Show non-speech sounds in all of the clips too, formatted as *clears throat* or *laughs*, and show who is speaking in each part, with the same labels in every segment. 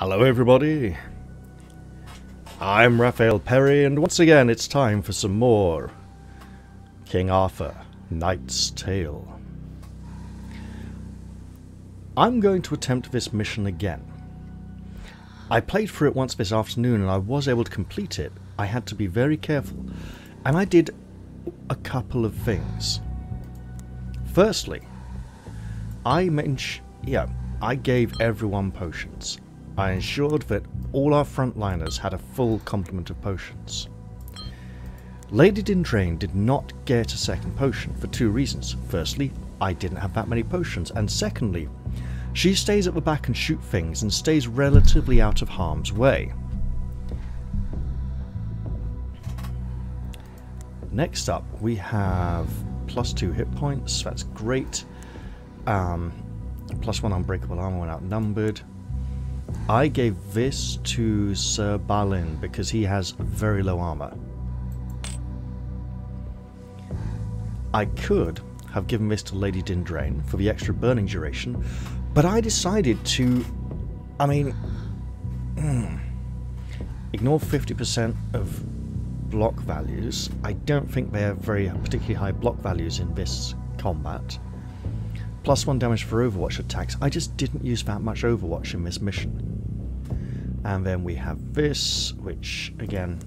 Speaker 1: Hello everybody, I'm Raphael Perry and once again it's time for some more King Arthur, Knight's Tale. I'm going to attempt this mission again. I played for it once this afternoon and I was able to complete it. I had to be very careful and I did a couple of things. Firstly, I mentioned, yeah, I gave everyone potions. I ensured that all our frontliners had a full complement of potions. Lady Dindrane did not get a second potion for two reasons. Firstly, I didn't have that many potions, and secondly, she stays at the back and shoot things and stays relatively out of harm's way. Next up, we have plus two hit points, that's great. Um, plus one unbreakable armor when outnumbered. I gave this to Sir Balin because he has very low armor. I could have given this to Lady Dindrane for the extra burning duration, but I decided to, I mean, mm, ignore 50% of block values. I don't think they have very particularly high block values in this combat. Plus one damage for Overwatch attacks. I just didn't use that much Overwatch in this mission. And then we have this, which again,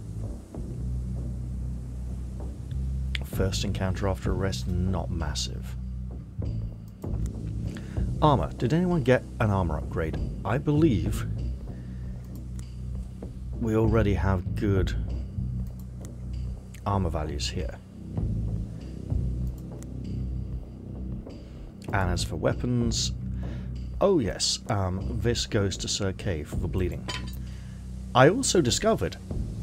Speaker 1: first encounter after arrest, not massive. Armor. Did anyone get an armor upgrade? I believe we already have good armor values here. And as for weapons, oh yes, um, this goes to Sir Kay for the bleeding. I also discovered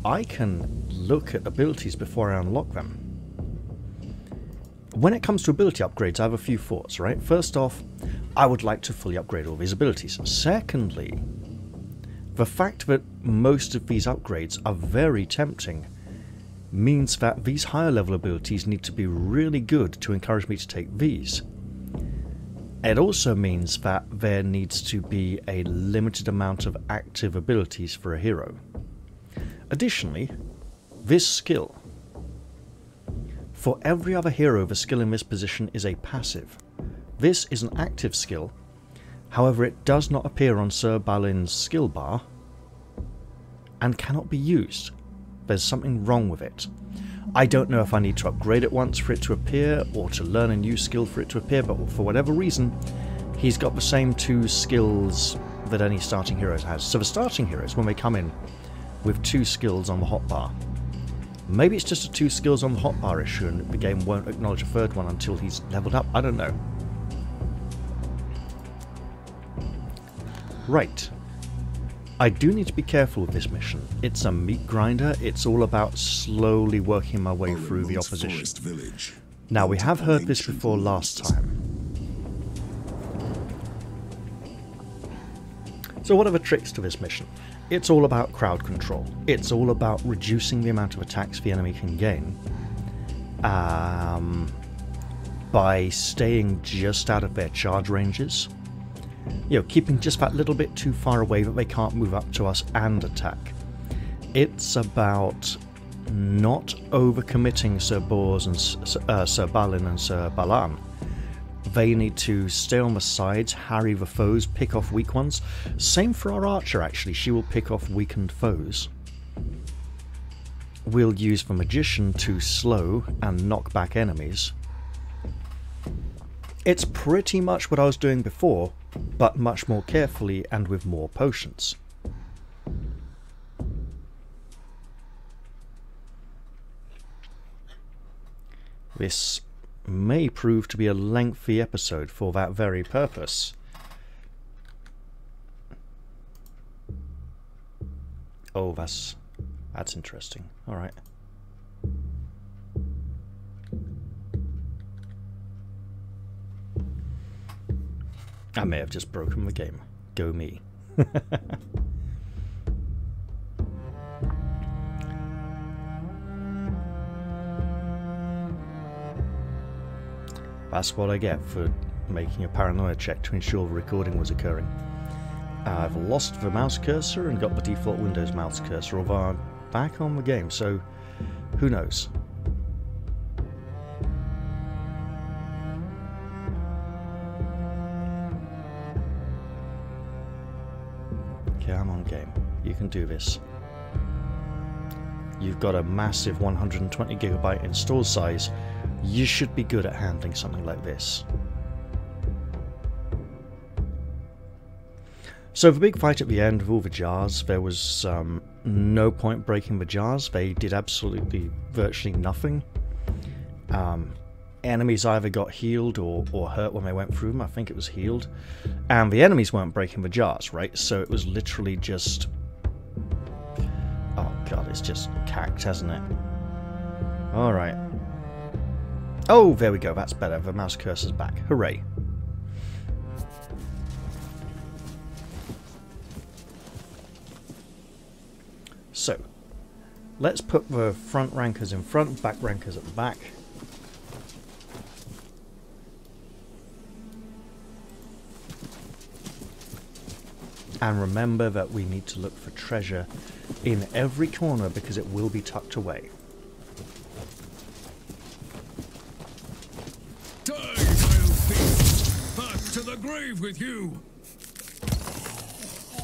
Speaker 1: I can look at abilities before I unlock them. When it comes to ability upgrades, I have a few thoughts, right? First off, I would like to fully upgrade all these abilities. Secondly, the fact that most of these upgrades are very tempting means that these higher level abilities need to be really good to encourage me to take these. It also means that there needs to be a limited amount of active abilities for a hero. Additionally, this skill. For every other hero, the skill in this position is a passive. This is an active skill, however it does not appear on Sir Balin's skill bar and cannot be used. There's something wrong with it. I don't know if I need to upgrade it once for it to appear, or to learn a new skill for it to appear, but for whatever reason, he's got the same two skills that any starting hero has. So the starting heroes, when they come in with two skills on the hotbar, maybe it's just a two skills on the hotbar issue and the game won't acknowledge a third one until he's leveled up, I don't know. Right, I do need to be careful with this mission. It's a meat grinder, it's all about slowly working my way through the opposition. Now we have heard this before last time. So what are the tricks to this mission? It's all about crowd control. It's all about reducing the amount of attacks the enemy can gain um, by staying just out of their charge ranges you know, keeping just that little bit too far away that they can't move up to us and attack. It's about not overcommitting Sir Bors and uh, Sir Balin and Sir Balan. They need to stay on the sides, harry the foes, pick off weak ones. Same for our archer, actually. She will pick off weakened foes. We'll use the magician to slow and knock back enemies. It's pretty much what I was doing before, but much more carefully and with more potions. This may prove to be a lengthy episode for that very purpose. Oh, that's that's interesting. All right. I may have just broken the game. Go me. *laughs* That's what I get for making a paranoia check to ensure the recording was occurring. I've lost the mouse cursor and got the default Windows mouse cursor, although I'm back on the game, so who knows. On game. You can do this. You've got a massive 120 gigabyte install size. You should be good at handling something like this. So the big fight at the end with all the jars, there was um, no point breaking the jars. They did absolutely virtually nothing. Um, enemies either got healed or, or hurt when they went through them. I think it was healed. And the enemies weren't breaking the jars, right? So it was literally just... Oh god, it's just cacked, hasn't it? Alright. Oh, there we go, that's better. The mouse cursor's back. Hooray. So, let's put the front rankers in front, back rankers at the back. And remember that we need to look for treasure in every corner because it will be tucked away.
Speaker 2: Die, vile thief! Back to the grave with you!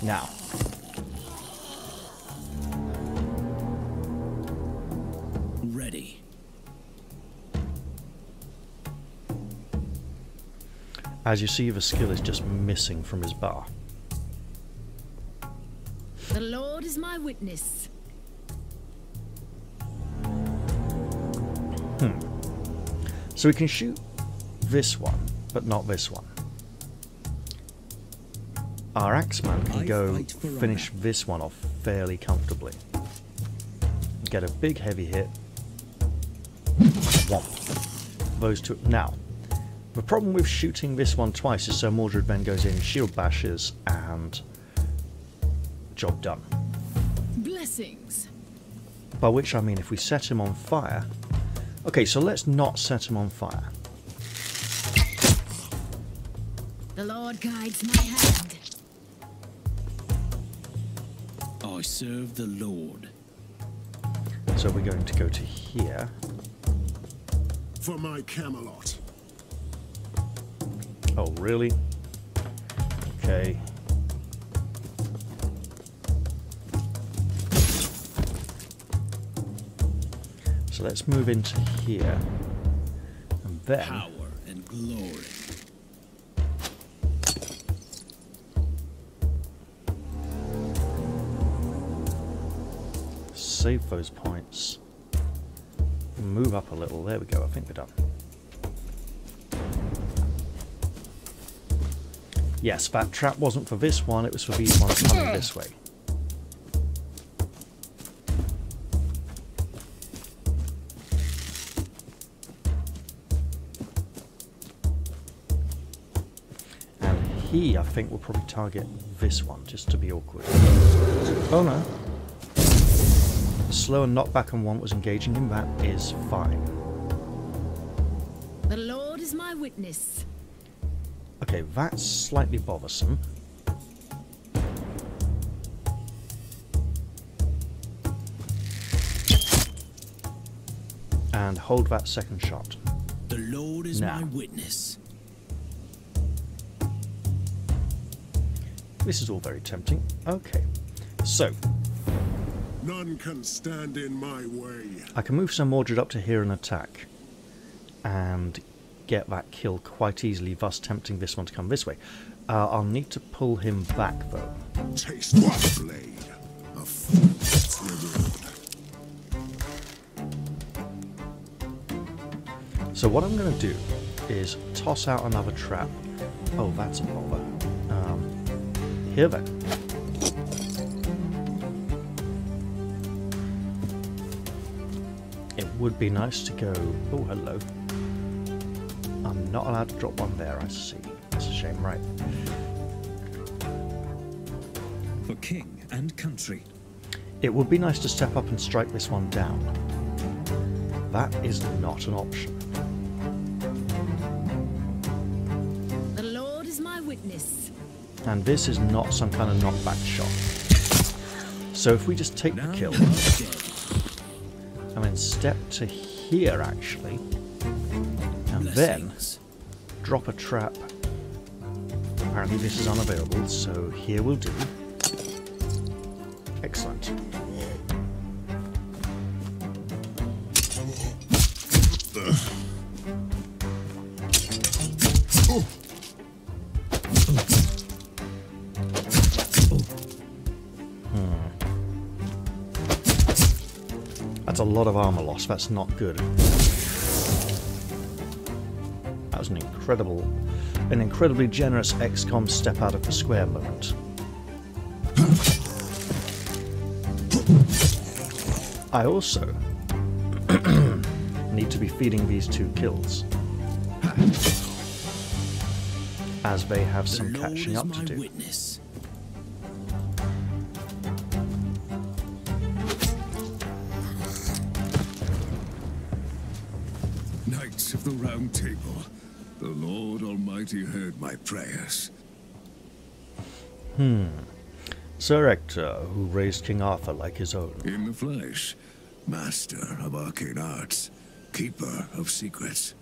Speaker 1: Now,
Speaker 2: Ready.
Speaker 1: as you see, the skill is just missing from his bar.
Speaker 3: The Lord is my witness. Hmm.
Speaker 1: So we can shoot this one, but not this one. Our Axeman can go finish this one off fairly comfortably. Get a big heavy hit. Womp. Those two. Now, the problem with shooting this one twice is so Mordred then goes in, shield bashes, and job done.
Speaker 3: Blessings.
Speaker 1: By which I mean if we set him on fire... Okay, so let's not set him on fire.
Speaker 3: The Lord guides my hand.
Speaker 2: I serve the Lord.
Speaker 1: So we're going to go to here.
Speaker 4: for my Camelot.
Speaker 1: Oh, really? Okay. So let's move into here. And then...
Speaker 2: Power and glory.
Speaker 1: save those points. Move up a little. There we go. I think we're done. Yes, that trap wasn't for this one. It was for these ones coming this way. He, I think, will probably target this one, just to be awkward. Oh no. Slow and knockback on one was engaging him, that is fine.
Speaker 3: The Lord is my witness.
Speaker 1: Okay, that's slightly bothersome. And hold that second shot.
Speaker 2: The Lord is
Speaker 1: Now.
Speaker 2: my witness.
Speaker 1: This is all very tempting. Okay, so
Speaker 4: None can stand in my way.
Speaker 1: I can move some Mordred up to here and attack. And get that kill quite easily, thus tempting this one to come this way. Uh, I'll need to pull him back though.
Speaker 4: Taste my blade. A.
Speaker 1: So what I'm going to do is toss out another trap. Oh, that's a bother. Here then. It would be nice to go... Oh, hello. I'm not allowed to drop one there, I see. That's a shame, right.
Speaker 2: For king and country.
Speaker 1: It would be nice to step up and strike this one down. That is not an option. And this is not some kind of knockback shot. So if we just take the kill and then step to here actually, and then drop a trap. Apparently this is unavailable, so here we'll do. Lot of armor loss. That's not good. That was an incredible, an incredibly generous XCOM step out of the square moment. I also *clears throat* need to be feeding these two kills, as they have some catching up to do.
Speaker 2: witness.
Speaker 1: Sir Ector, who raised King Arthur like his own.
Speaker 4: In the flesh, master of arcane arts, keeper of secrets.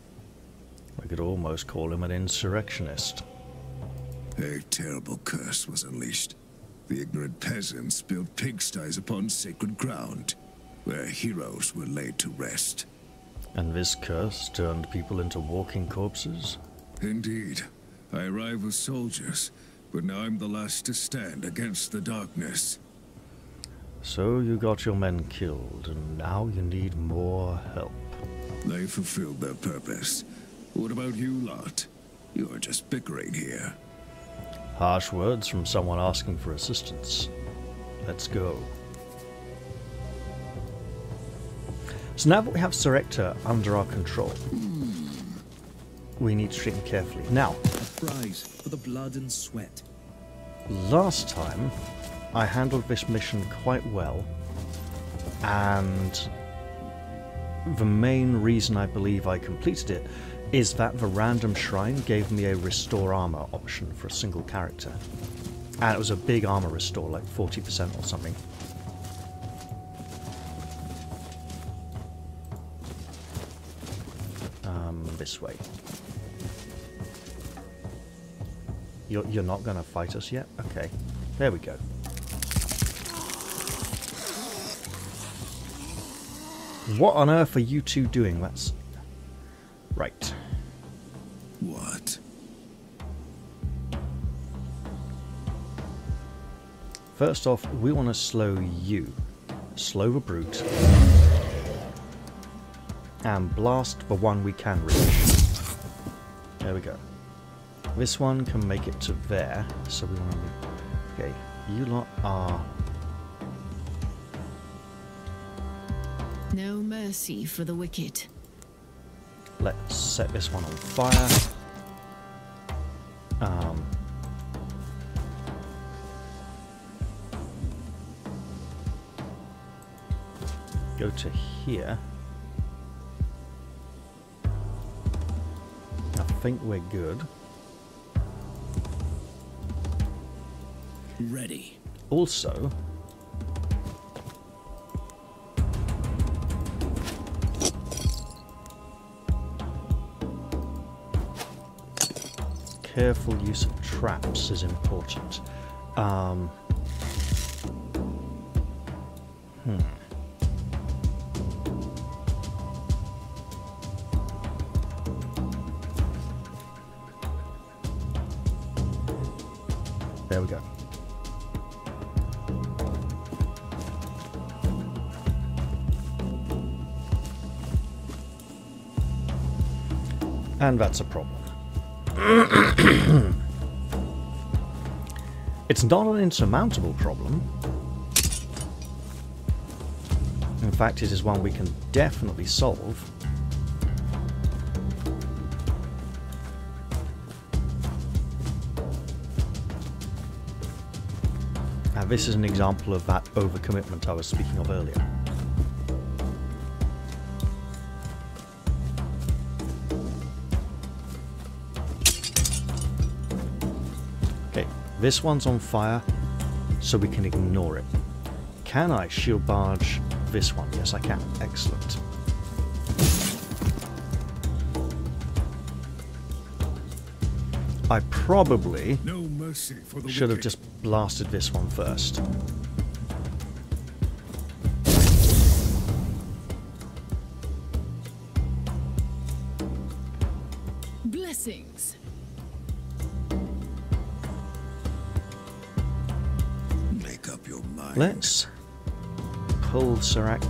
Speaker 1: We could almost call him an insurrectionist.
Speaker 4: A terrible curse was unleashed. The ignorant peasants built pigsties upon sacred ground, where heroes were laid to rest.
Speaker 1: And this curse turned people into walking corpses?
Speaker 4: Indeed, I arrived with soldiers, but now I'm the last to stand against the darkness.
Speaker 1: So you got your men killed, and now you need more help.
Speaker 4: They fulfilled their purpose. What about you lot? You're just bickering here.
Speaker 1: Harsh words from someone asking for assistance. Let's go. So now that we have Sir Ector under our control, hmm. we need to treat him carefully. Now,
Speaker 2: prize for the blood and sweat.
Speaker 1: last time I handled this mission quite well, and the main reason I believe I completed it is that the random shrine gave me a restore armor option for a single character. And it was a big armor restore, like 40% or something. Um, this way. You're, you're not going to fight us yet? Okay. There we go. What on earth are you two doing? That's... Right.
Speaker 4: What?
Speaker 1: First off, we want to slow you. Slow the brute. And blast the one we can reach. There we go. This one can make it to there, so we want to... Okay, you lot are...
Speaker 3: No mercy for the wicked.
Speaker 1: Let's set this one on fire. Um, go to here. I think we're good.
Speaker 2: Ready.
Speaker 1: Also, careful use of traps is important. Um, hmm. And that's a problem. *coughs* it's not an insurmountable problem. In fact, it is one we can definitely solve. Now, this is an example of that overcommitment I was speaking of earlier. This one's on fire, so we can ignore it. Can I shield barge this one? Yes, I can. Excellent. I probably
Speaker 4: No mercy for the
Speaker 1: should have just blasted this one first.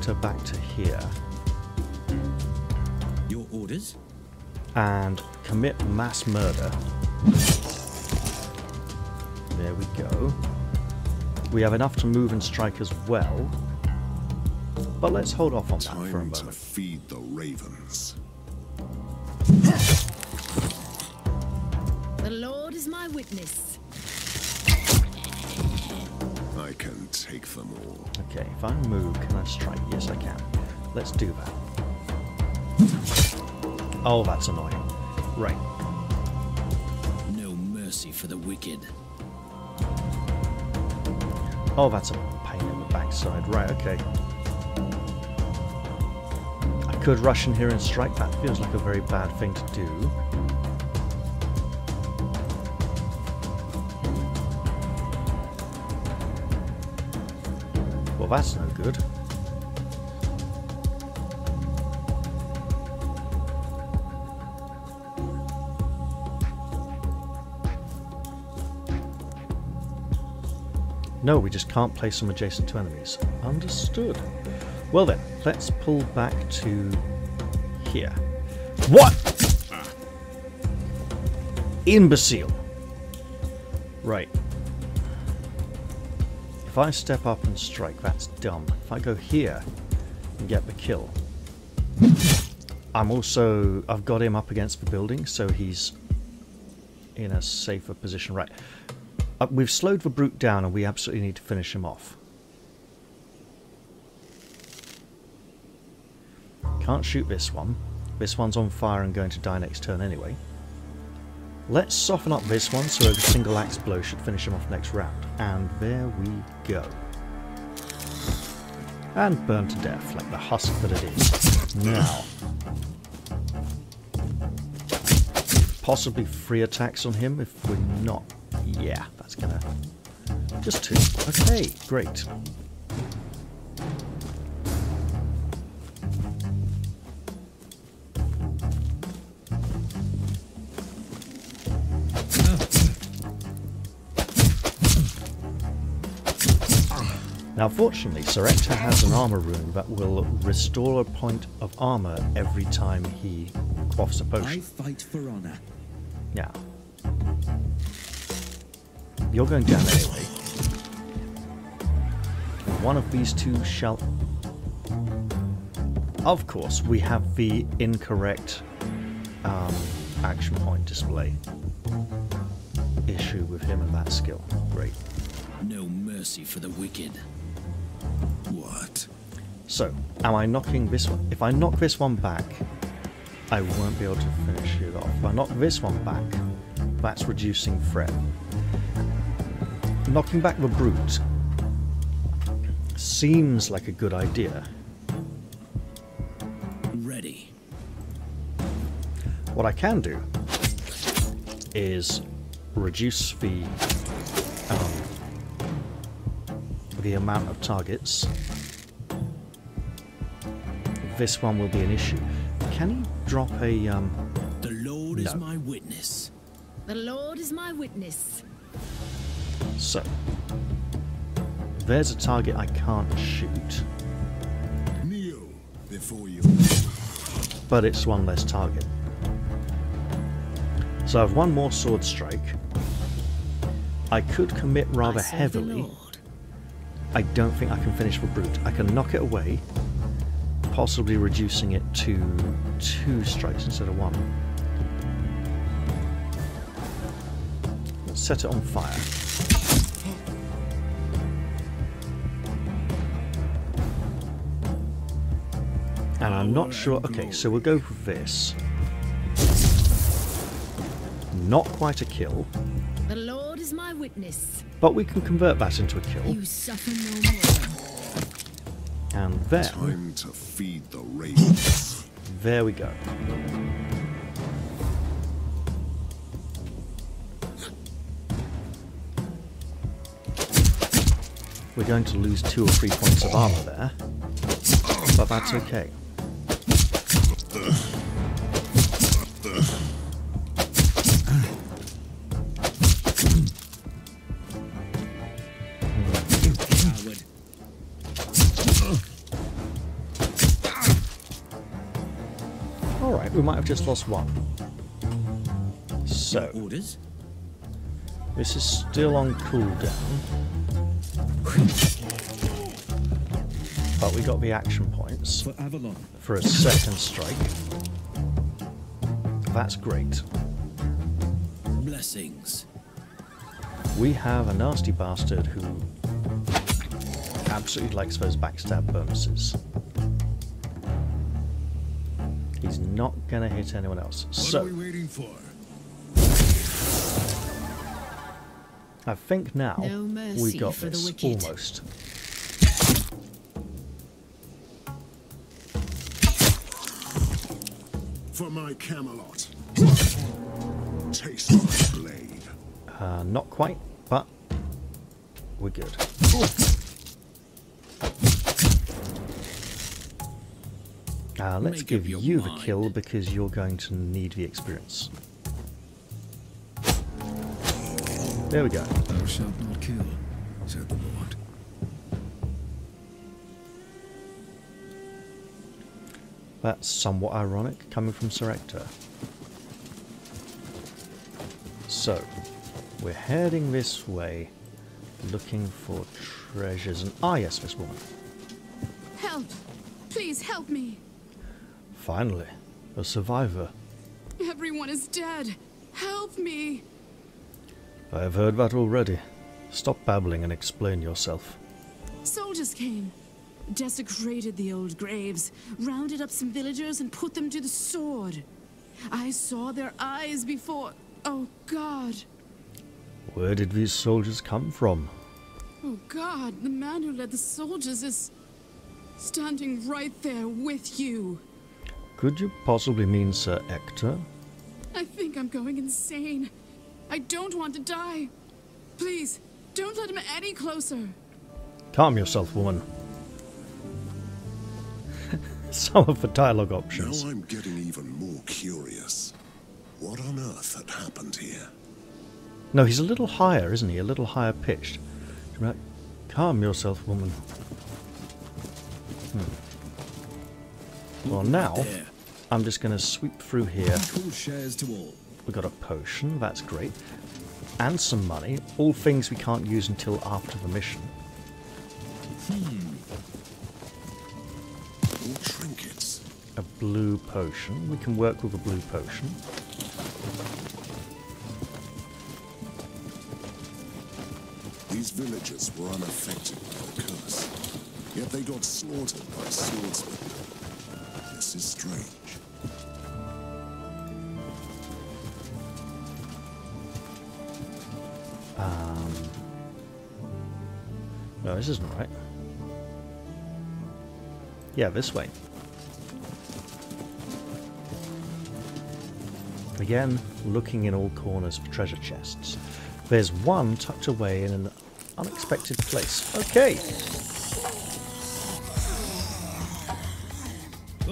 Speaker 1: Sir Ector back to here
Speaker 5: Your orders?
Speaker 1: and commit mass murder. There we go. We have enough to move and strike as well. But let's hold off on that for a
Speaker 4: Time to feed the ravens.
Speaker 3: The Lord is my witness.
Speaker 4: Take them all.
Speaker 1: Okay, if I move, can I strike? Yes, I can. Let's do that. Oh, that's annoying. Right.
Speaker 5: No mercy for the wicked.
Speaker 1: Oh, that's a pain in the backside. Right, okay. I could rush in here and strike. That feels like a very bad thing to do. That's no good. No, we just can't place them adjacent to enemies. Understood. Well then, let's pull back to here. What? Ah. Imbecile. If I step up and strike, that's dumb. If I go here and get the kill, I'm also... I've got him up against the building, so he's in a safer position. Right. Uh, we've slowed the brute down and we absolutely need to finish him off. Can't shoot this one. This one's on fire and going to die next turn anyway. Let's soften up this one so a single axe blow should finish him off next round. And there we go. And burn to death like the husk that it is. Now. Possibly three attacks on him if we're not. Yeah, that's gonna... Just two. Okay, great. Now fortunately, Sir Ector has an armor rune that will restore a point of armor every time he quaffs a potion.
Speaker 5: I fight for honor.
Speaker 1: Yeah. You're going down anyway. One of these two shall... Of course, we have the incorrect um, action point display issue with him and that skill. Great.
Speaker 5: No mercy for the wicked.
Speaker 4: What?
Speaker 1: So, am I knocking this one? If I knock this one back, I won't be able to finish it off. If I knock this one back, that's reducing threat. Knocking back the brute seems like a good idea.
Speaker 5: Ready.
Speaker 1: What I can do is reduce the the amount of targets. This one will be an issue. Can he drop a um,
Speaker 5: The Lord is my witness.
Speaker 3: The Lord is my witness.
Speaker 1: So, there's a target I can't shoot,
Speaker 4: Kneel before you.
Speaker 1: but it's one less target. So I've one more sword strike. I could commit rather
Speaker 3: I serve the
Speaker 1: heavily. I don't think I can finish the brute. I can knock it away, possibly reducing it to two strikes instead of one. Set it on fire. And I'm not sure. Okay, so we'll go with this. Not quite a kill.
Speaker 3: The Lord is is my witness.
Speaker 1: But we can convert that into a kill.
Speaker 3: You suffer no more.
Speaker 1: And then,
Speaker 4: Time to feed the ravens.
Speaker 1: there we go. We're going to lose two or three points of armor there. But that's okay. Might have just lost one. So,
Speaker 5: Orders?
Speaker 1: this is still on cooldown. But we got the action points
Speaker 5: For Avalon.
Speaker 1: for a second strike. That's great.
Speaker 5: Blessings.
Speaker 1: We have a nasty bastard who absolutely likes those backstab bonuses. He's not gonna hit anyone else.
Speaker 2: What
Speaker 1: So,
Speaker 2: are we waiting for?
Speaker 1: I think now
Speaker 3: No
Speaker 1: we got
Speaker 3: for
Speaker 1: this
Speaker 3: wicked.
Speaker 1: almost.
Speaker 4: For my Camelot. Taste my blade.
Speaker 1: Uh, not quite, but we're good. Uh, let's
Speaker 5: Make
Speaker 1: give
Speaker 5: your
Speaker 1: you the kill because you're going to need the experience. There we go.
Speaker 4: Thou shalt not kill, said the Lord.
Speaker 1: That's somewhat ironic coming from Sir Ector. So, we're heading this way, looking for treasures and ah yes, this woman.
Speaker 6: Help! Please help me!
Speaker 1: Finally, a survivor.
Speaker 6: Everyone is dead! Help me!
Speaker 1: I have heard that already. Stop babbling and explain yourself.
Speaker 6: Soldiers came, desecrated the old graves, rounded up some villagers, and put them to the sword. I saw their eyes before. Oh God!
Speaker 1: Where did these soldiers come from?
Speaker 6: Oh God! The man who led the soldiers is standing right there with you.
Speaker 1: Could you possibly mean Sir Ector?
Speaker 6: I think I'm going insane. I don't want to die. Please, don't let him any closer.
Speaker 1: Calm yourself, woman. *laughs* Some of the dialogue options.
Speaker 4: Now I'm getting even more curious. What on earth had happened here?
Speaker 1: No, he's a little higher, isn't he? A little higher pitched. Right. Calm yourself, woman. Hmm. Well, now I'm just going to sweep through here.
Speaker 5: Equal shares to all.
Speaker 1: We got a potion, that's great. And some money. All things we can't use until after the mission. Hmm.
Speaker 4: More trinkets.
Speaker 1: A blue potion. We can work with a blue potion.
Speaker 4: These villagers were unaffected by the curse. Yet they got slaughtered by swordsmen. This is strange.
Speaker 1: Um, no, this isn't right. Yeah, this way. Again, looking in all corners for treasure chests. There's one tucked away in an unexpected place. Okay,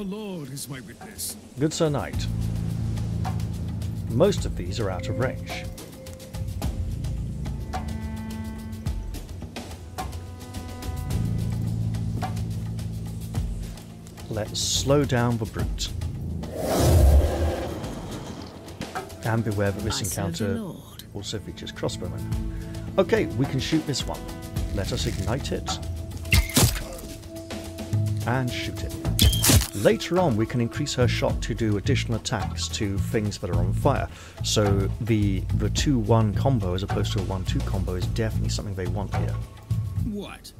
Speaker 2: The Lord is my witness.
Speaker 1: good Sir Knight. Most of these are out of range. Let's slow down the brute. And beware that this
Speaker 3: I serve the
Speaker 1: encounter also features crossbowmen. Okay, we can shoot this one. Let us ignite it. And shoot it. Later on, we can increase her shot to do additional attacks to things that are on fire. So the the 2-1 combo as opposed to a 1-2 combo is definitely something they want here.
Speaker 5: What?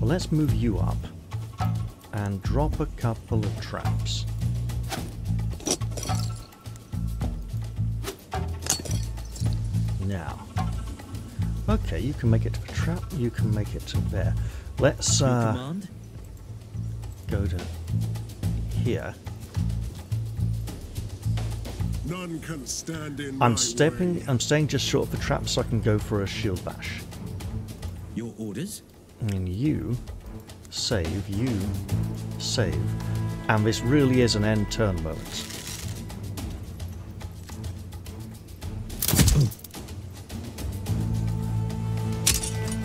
Speaker 1: Well, let's move you up and drop a couple of traps. Now. Okay, you can make it to the trap, you can make it to there. Let's uh,
Speaker 5: command?
Speaker 1: Go to here.
Speaker 4: None can stand in
Speaker 1: I'm stepping
Speaker 4: way.
Speaker 1: I'm staying just short of the trap so I can go for a shield bash.
Speaker 5: Your orders?
Speaker 1: And you save, you save. And this really is an end turn moment.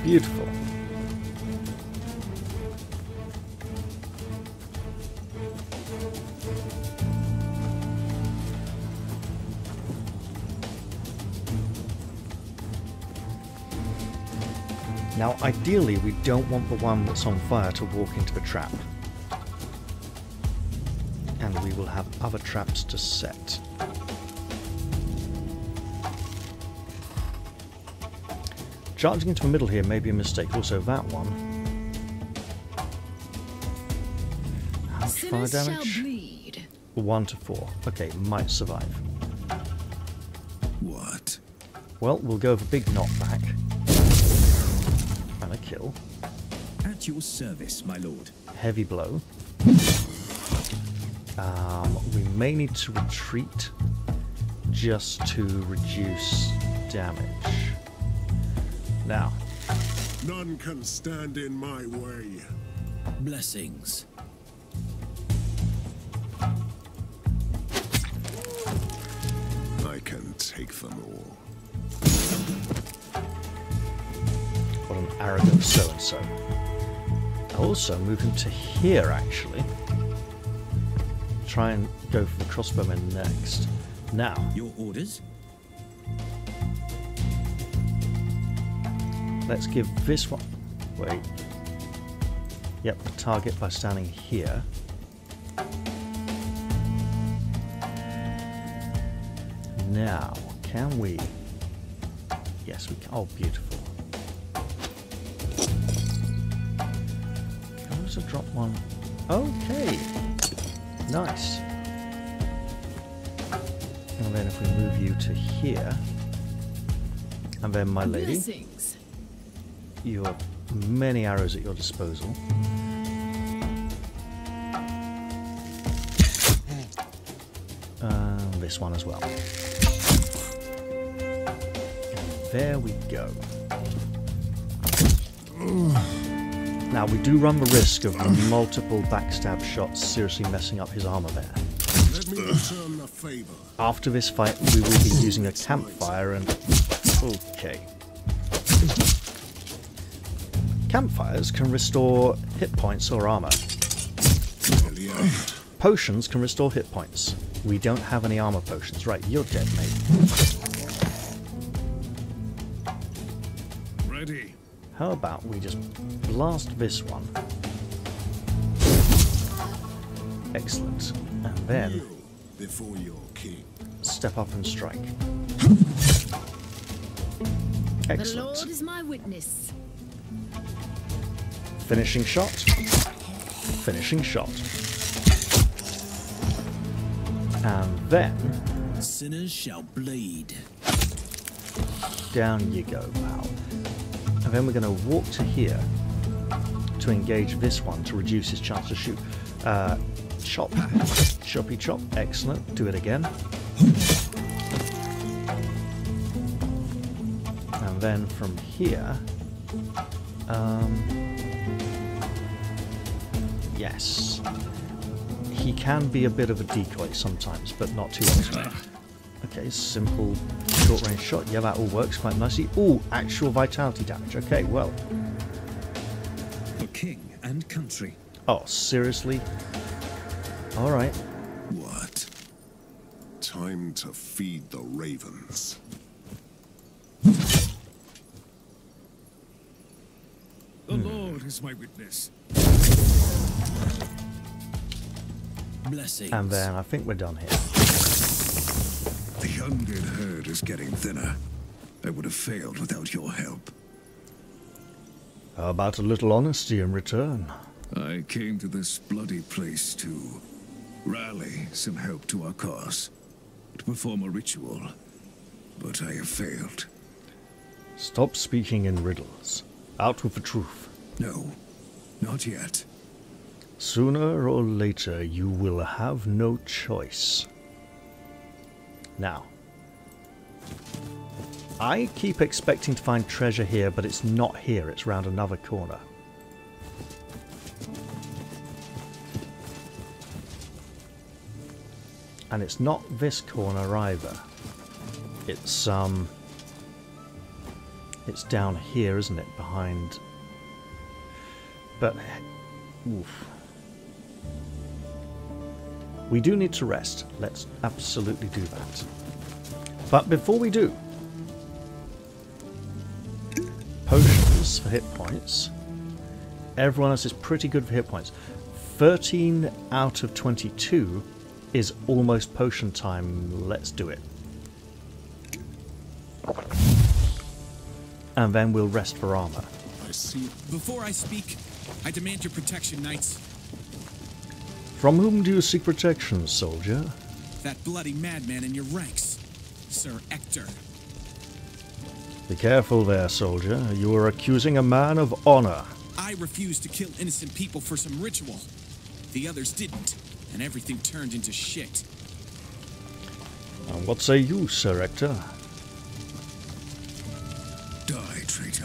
Speaker 1: Beautiful. Now, ideally, we don't want the one that's on fire to walk into the trap. And we will have other traps to set. Charging into the middle here may be a mistake. Also, that one. How much fire damage?
Speaker 3: bleed.
Speaker 1: 1 to 4. Okay, might survive.
Speaker 4: What?
Speaker 1: Well, we'll go for big knockback.
Speaker 5: At your service, my lord.
Speaker 1: Heavy blow. Um, we may need to retreat just to reduce damage. Now,
Speaker 4: None can stand in my way.
Speaker 5: Blessings.
Speaker 4: I can take them all.
Speaker 1: what an arrogant so-and-so. Also, move him to here, actually. Try and go for the crossbowmen next. Now,
Speaker 5: Your orders?
Speaker 1: Let's give this one. Wait. Yep, target by standing here. Now, can we? Yes, we can. Oh, beautiful. Also drop one? Okay. Nice. And then if we move you to here, and then my lady.
Speaker 3: Blessings.
Speaker 1: You have many arrows at your disposal. And this one as well. And there we go. Now we do run the risk of multiple backstab shots seriously messing up his armor there.
Speaker 4: Let me return the favor.
Speaker 1: After this fight, we will be using a campfire and... Okay. Campfires can restore hit points or armor. Potions can restore hit points. We don't have any armor potions. Right, you're dead, mate.
Speaker 4: ready.
Speaker 1: How about we just blast this one? Excellent. And then
Speaker 4: before your king.
Speaker 1: step up and strike.
Speaker 3: The
Speaker 1: Excellent.
Speaker 3: Lord is my witness.
Speaker 1: Finishing shot. Finishing shot. And then
Speaker 5: Sinners shall bleed.
Speaker 1: down you go, pal. And then we're going to walk to here to engage this one to reduce his chance to shoot. Uh, chop. Choppy chop. Excellent. Do it again. And then from here. Um, yes. He can be a bit of a decoy sometimes, but not too often. Okay, simple short range shot. Yeah, that all works quite nicely. Oh, actual vitality damage. Okay, well.
Speaker 5: For king and country.
Speaker 1: Oh, seriously? Alright.
Speaker 4: What? Time to feed the ravens.
Speaker 2: The hmm. Lord is my witness.
Speaker 5: Blessings.
Speaker 1: And then I think we're done here.
Speaker 4: The undead herd is getting thinner. I would have failed without your help.
Speaker 1: How about a little honesty in return?
Speaker 4: I came to this bloody place to rally some help to our cause, to perform a ritual, but I have failed.
Speaker 1: Stop speaking in riddles. Out with the truth.
Speaker 4: No, not yet.
Speaker 1: Sooner or later, you will have no choice. Now, I keep expecting to find treasure here, but it's not here. It's round another corner. And it's not this corner either. It's, um... It's down here, isn't it? Behind... But... Oof. We do need to rest. Let's absolutely do that. But before we do... Potions for hit points. Everyone else is pretty good for hit points. 13 out of 22 is almost potion time. Let's do it. And then we'll rest for armor.
Speaker 5: I see. Before I speak, I demand your protection, knights.
Speaker 1: From whom do you seek protection, soldier?
Speaker 5: That bloody madman in your ranks, Sir Ector.
Speaker 1: Be careful there, soldier. You are accusing a man of honor.
Speaker 5: I refused to kill innocent people for some ritual. The others didn't, and everything turned into shit.
Speaker 1: And what say you, Sir Ector?
Speaker 4: Die, traitor.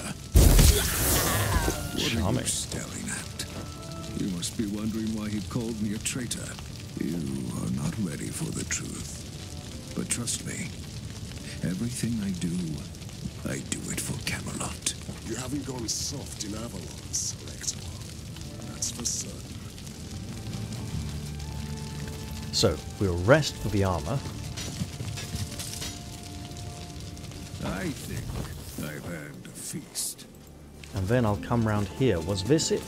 Speaker 4: What are
Speaker 1: Charming.
Speaker 4: you staring at? You must be wondering why he called me a traitor. You are not ready for the truth. But trust me, everything I do, I do it for Camelot.
Speaker 7: You haven't gone soft in Avalon, Sir Ector. That's for certain.
Speaker 1: So, we'll rest for the armor.
Speaker 4: I think I've earned a feast.
Speaker 1: And then I'll come round here. Was this it?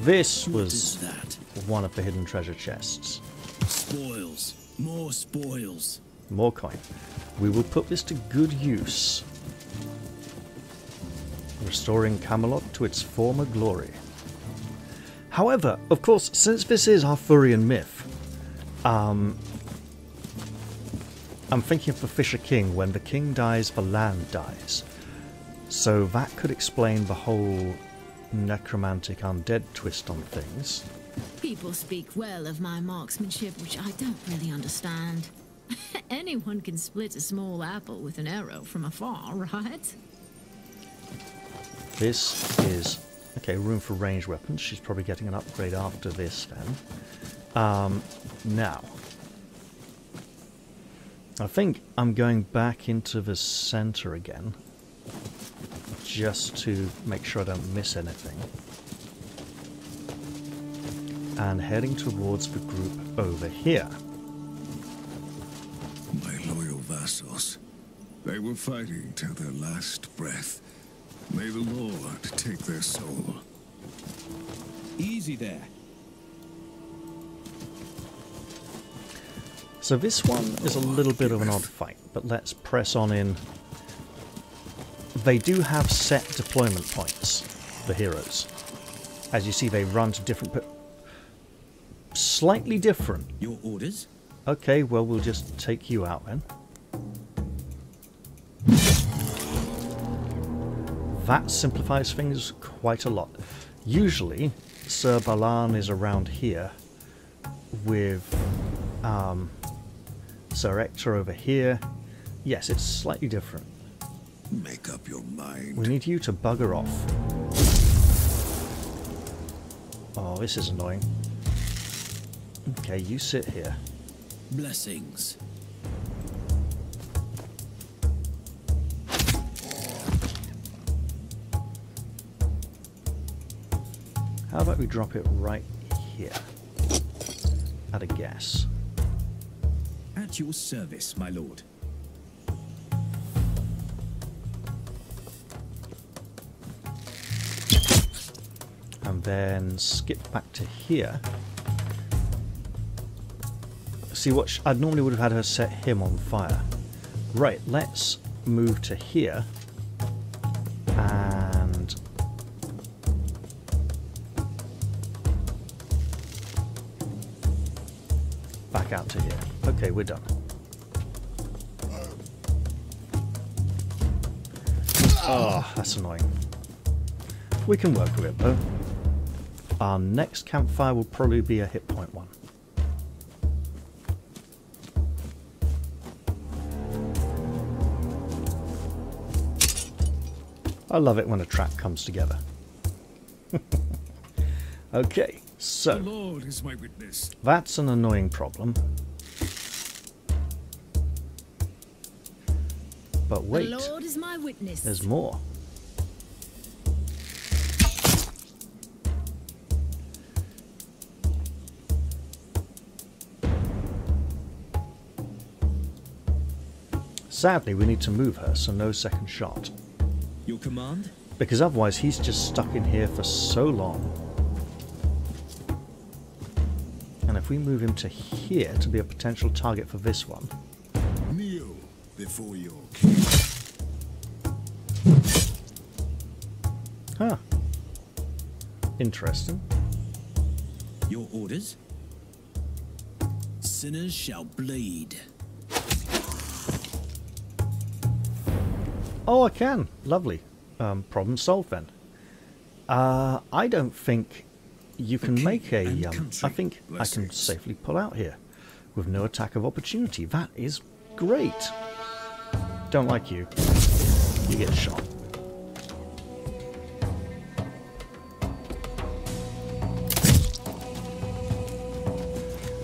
Speaker 1: This was
Speaker 5: that?
Speaker 1: one of the hidden treasure chests.
Speaker 5: Spoils. More spoils.
Speaker 1: More coin. We will put this to good use. Restoring Camelot to its former glory. However, of course, since this is Arthurian myth, um, I'm thinking of the Fisher King. When the king dies, the land dies. So that could explain the whole necromantic undead twist on things.
Speaker 3: People speak well of my marksmanship, which I don't really understand. *laughs* Anyone can split a small apple with an arrow from afar, right?
Speaker 1: This is okay. Room for ranged weapons. She's probably getting an upgrade after this. Then, um, now, I think I'm going back into the center again, just to make sure I don't miss anything, and heading towards the group over here.
Speaker 4: My loyal vassals. They were fighting till their last breath. May the Lord take their soul.
Speaker 5: Easy there.
Speaker 1: So this one is a little bit of an odd fight, but let's press on in. They do have set deployment points, the heroes. As you see, they run to different... po- Slightly different.
Speaker 5: Your orders?
Speaker 1: Okay, well, we'll just take you out then. That simplifies things quite a lot. Usually, Sir Balin is around here with um, Sir Ector over here. Yes, it's slightly different.
Speaker 4: Make up your mind.
Speaker 1: We need you to bugger off. Oh, this is annoying. Okay, you sit here.
Speaker 5: Blessings.
Speaker 1: How about we drop it right here? At a guess.
Speaker 5: At your service, my lord.
Speaker 1: And then skip back to here. See what I normally would have had her set him on fire. Right, let's move to here. We're done. Oh, that's annoying. We can work with it though. Our next campfire will probably be a hit point one. I love it when a track comes together. *laughs* okay, so
Speaker 2: Lord is my witness.
Speaker 1: that's an annoying problem. But wait,
Speaker 3: The Lord is my witness.
Speaker 1: there's more. Sadly, we need to move her, so no second shot.
Speaker 5: Your command?
Speaker 1: Because otherwise he's just stuck in here for so long. And if we move him to here to be a potential target for this one,
Speaker 7: Kneel before your
Speaker 1: huh. Interesting.
Speaker 5: Your orders? Sinners shall bleed.
Speaker 1: Oh, I can. Lovely. Um, problem solved then. Uh, I don't think you can
Speaker 4: king
Speaker 1: make a. Um, I think I can safely pull out here with no attack of opportunity. That is great. Don't like you. You get shot.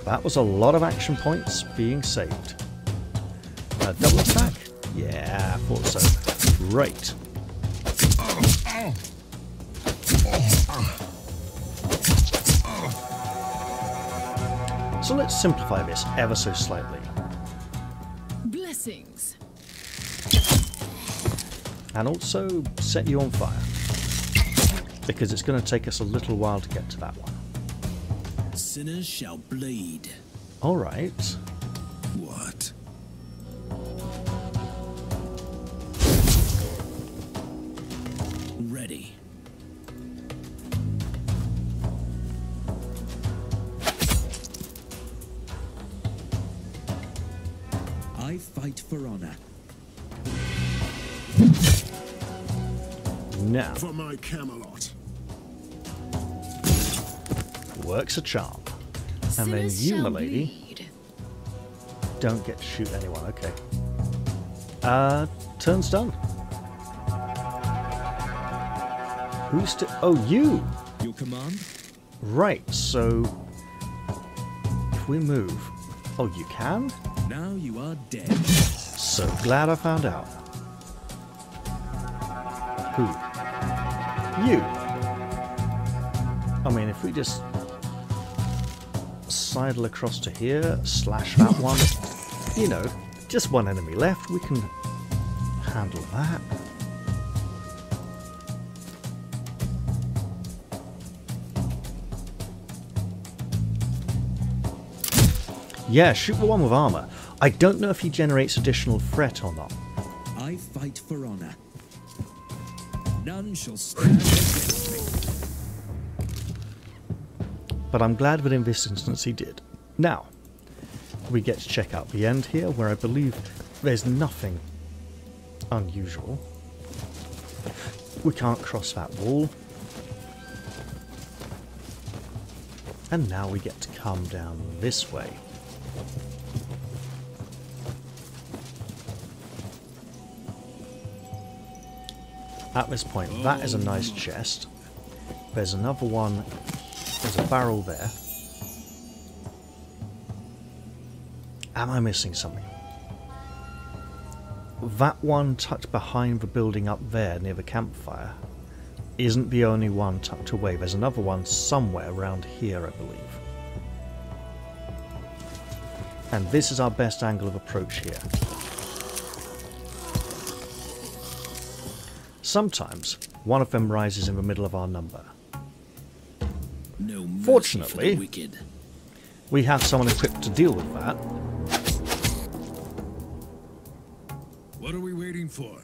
Speaker 1: That was a lot of action points being saved. A double attack? Yeah, I thought so. Great. So let's simplify this ever so slightly.
Speaker 6: Blessings.
Speaker 1: And also set you on fire. Because it's going to take us a little while to get to that one.
Speaker 5: Sinners shall bleed.
Speaker 1: Alright.
Speaker 4: What?
Speaker 5: Ready. I fight for honor.
Speaker 1: Now,
Speaker 7: For my Camelot.
Speaker 1: works a charm. And then you,
Speaker 3: my
Speaker 1: lady,
Speaker 3: bleed.
Speaker 1: don't get to shoot anyone. Okay. Uh, turn's done. Who's to... Oh, you!
Speaker 5: Your command?
Speaker 1: Right, so... If we move... Oh, you can?
Speaker 5: Now you are dead.
Speaker 1: So glad I found out. Who? You. I mean, if we just sidle across to here, slash that one, you know, just one enemy left, we can handle that. Yeah, shoot the one with armor. I don't know if he generates additional threat or not.
Speaker 5: I fight for honor. None shall stand
Speaker 1: but I'm glad that in this instance he did. Now, we get to check out the end here, where I believe there's nothing unusual. We can't cross that wall. And now we get to come down this way. At this point, that is a nice chest. There's another one there's a barrel there. Am I missing something? That one tucked behind the building up there near the campfire isn't the only one tucked away. There's another one somewhere around here, I believe. And this is our best angle of approach here. Sometimes one of them rises in the middle of our number.
Speaker 5: No mercy
Speaker 1: Fortunately-
Speaker 5: for the wicked.
Speaker 1: We have someone equipped to deal with that.
Speaker 2: What are we waiting for?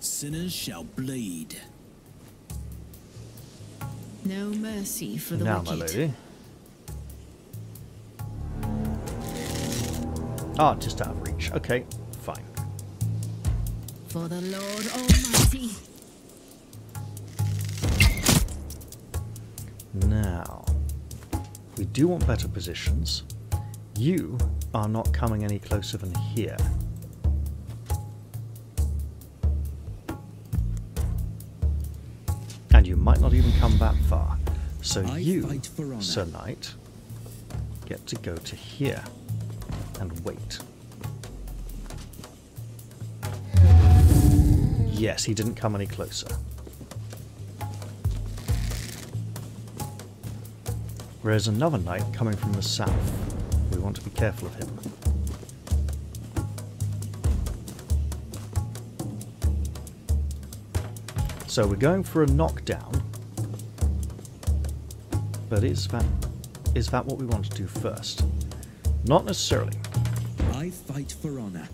Speaker 5: Sinners shall bleed.
Speaker 3: No mercy for the
Speaker 1: now, my
Speaker 3: wicked.
Speaker 1: lady. Ah, just out of reach. Okay, fine.
Speaker 3: For the Lord Almighty.
Speaker 1: Now, we do want better positions. You are not coming any closer than here. And you might not even come that far. So
Speaker 5: I
Speaker 1: you,
Speaker 5: fight for honor.
Speaker 1: Sir Knight, get to go to here and wait. Yes, he didn't come any closer. Whereas another knight coming from the south. We want to be careful of him. So we're going for a knockdown. But is that is that what we want to do first? Not necessarily.
Speaker 5: I fight for honor.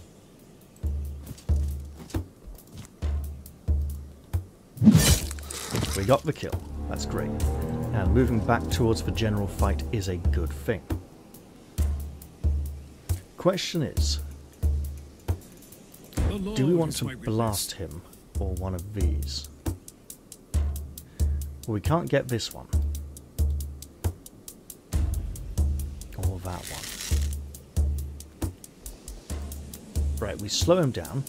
Speaker 1: We got the kill. That's great. And moving back towards the general fight is a good thing. Question is, do we want to blast him or one of these? Well, we can't get this one. Or that one. Right, we slow him down.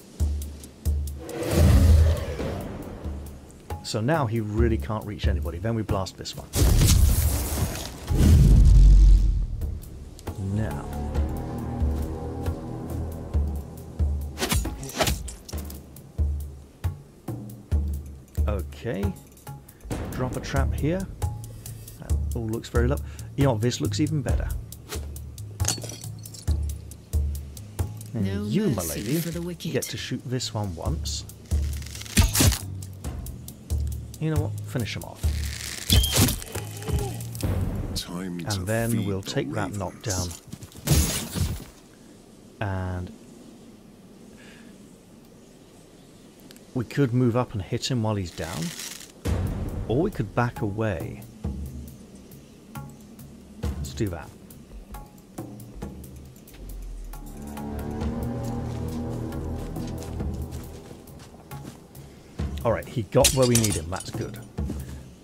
Speaker 1: So now he really can't reach anybody. Then we blast this one. Now. Okay. Drop a trap here. That all looks very low. You know, this looks even better. And
Speaker 3: No
Speaker 1: you, my lady,
Speaker 3: for the wicked.
Speaker 1: get to shoot this one once. You know what? Finish him off.
Speaker 7: Time
Speaker 1: And then we'll
Speaker 7: the
Speaker 1: take that
Speaker 7: ravens.
Speaker 1: knockdown. And we could move up and hit him while he's down. Or we could back away. Let's do that. Alright, he got where we need him. That's good.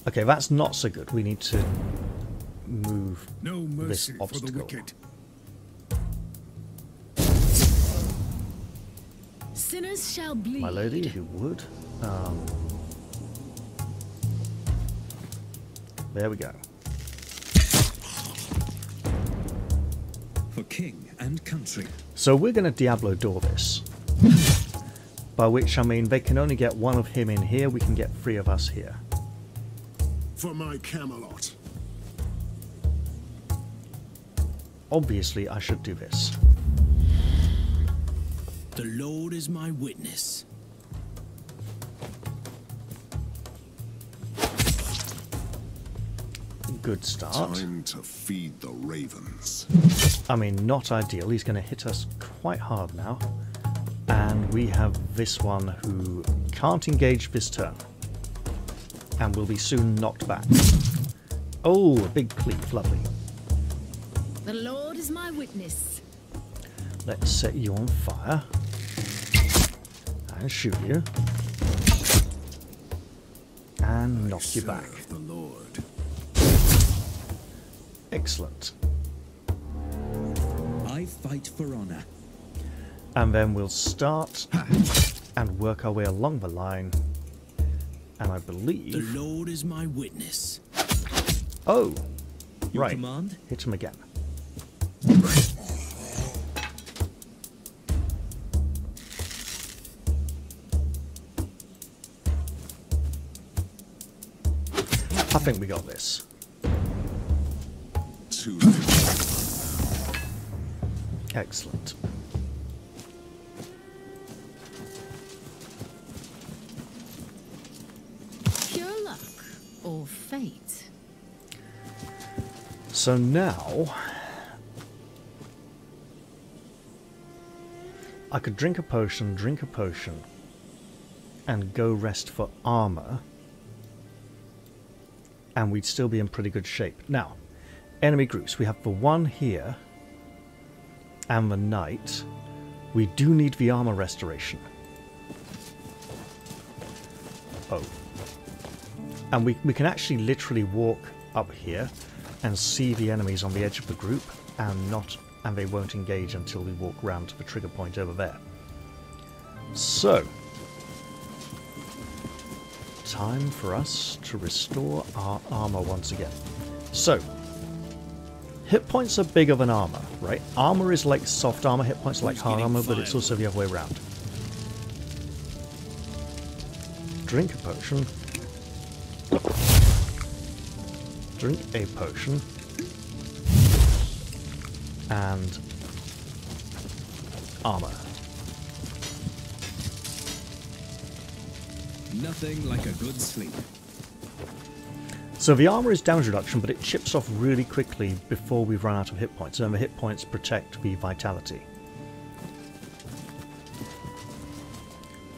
Speaker 1: Okay, that's not so good. We need to move
Speaker 2: No
Speaker 1: this
Speaker 2: mercy for the
Speaker 1: obstacle.
Speaker 2: wicked.
Speaker 3: Sinners shall bleed.
Speaker 1: My lady, if you would. Um, there we go.
Speaker 5: For king and country.
Speaker 1: So we're going to Diablo door this. By which I mean they can only get one of him in here, we can get three of us here.
Speaker 7: For my Camelot.
Speaker 1: Obviously, I should do this.
Speaker 5: The Lord is my witness.
Speaker 1: Good start.
Speaker 7: Time to feed the ravens.
Speaker 1: I mean, not ideal. He's going to hit us quite hard now. And we have this one who can't engage this turn. And will be soon knocked back. Oh, a big cleave. Lovely.
Speaker 3: The Lord is my witness.
Speaker 1: Let's set you on fire. And shoot you. And knock you back.
Speaker 4: Serve the Lord.
Speaker 1: Excellent.
Speaker 5: I fight for honor.
Speaker 1: And then we'll start and work our way along the line. And I believe... The.
Speaker 5: Lord is my witness.
Speaker 1: Oh!
Speaker 5: Your
Speaker 1: right.
Speaker 5: command?
Speaker 1: Hit him again. I think we got this. Excellent. So now... I could drink a potion, drink a potion, and go rest for armor, and we'd still be in pretty good shape. Now, enemy groups. We have the one here, and the knight. We do need the armor restoration. Oh. And we, we can actually literally walk up here and see the enemies on the edge of the group and not and they won't engage until we walk round to the trigger point over there. So, time for us to restore our armor once again. So, hit points are bigger than armor, right? Armor is like soft armor, hit points are like hard armor, but it's also the other way around. Drink a potion. Drink a potion. And armor.
Speaker 5: Nothing like a good sleep.
Speaker 1: So the armor is damage reduction, but it chips off really quickly before we've run out of hit points, and the hit points protect the vitality.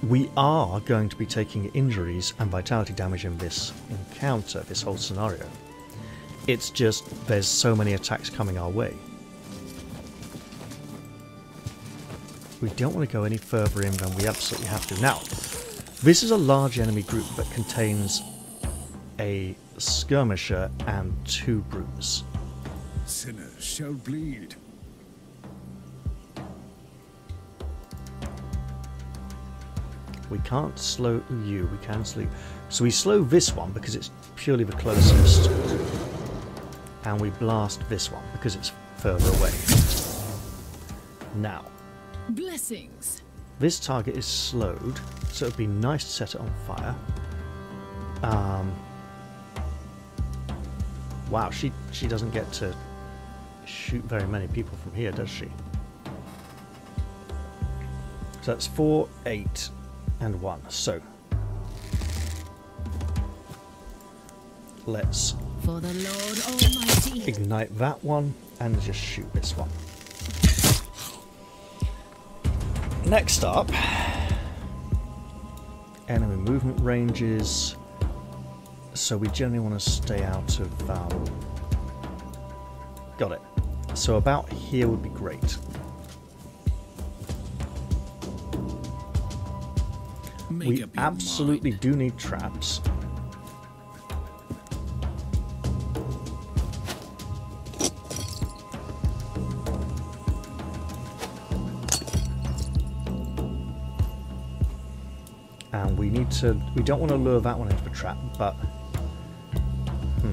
Speaker 1: We are going to be taking injuries and vitality damage in this encounter, this whole scenario. It's just there's so many attacks coming our way. We don't want to go any further in than we absolutely have to. Now, this is a large enemy group that contains a skirmisher and two brutes.
Speaker 4: Sinners shall bleed.
Speaker 1: We can't slow you, we can slow So we slow this one because it's purely the closest. And we blast this one because it's further away. Now,
Speaker 3: Blessings.
Speaker 1: this target is slowed, so it'd be nice to set it on fire. Um, wow, she, she doesn't get to shoot very many people from here, does she? So that's 4, 8, and 1. So, let's
Speaker 3: For the Lord Almighty.
Speaker 1: ignite that one and just shoot this one. Next up, enemy movement ranges. So we generally want to stay out of. Um, got it. So about here would be great.
Speaker 5: Make
Speaker 1: we absolutely
Speaker 5: mind.
Speaker 1: do need traps. We need to, we don't want to lure that one into the trap, but, hmm.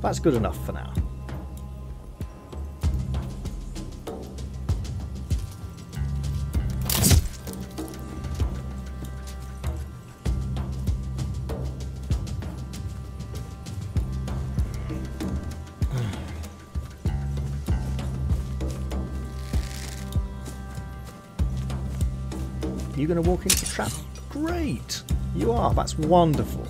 Speaker 1: That's good enough for now. You going to walk into the trap? Great! You are. That's wonderful.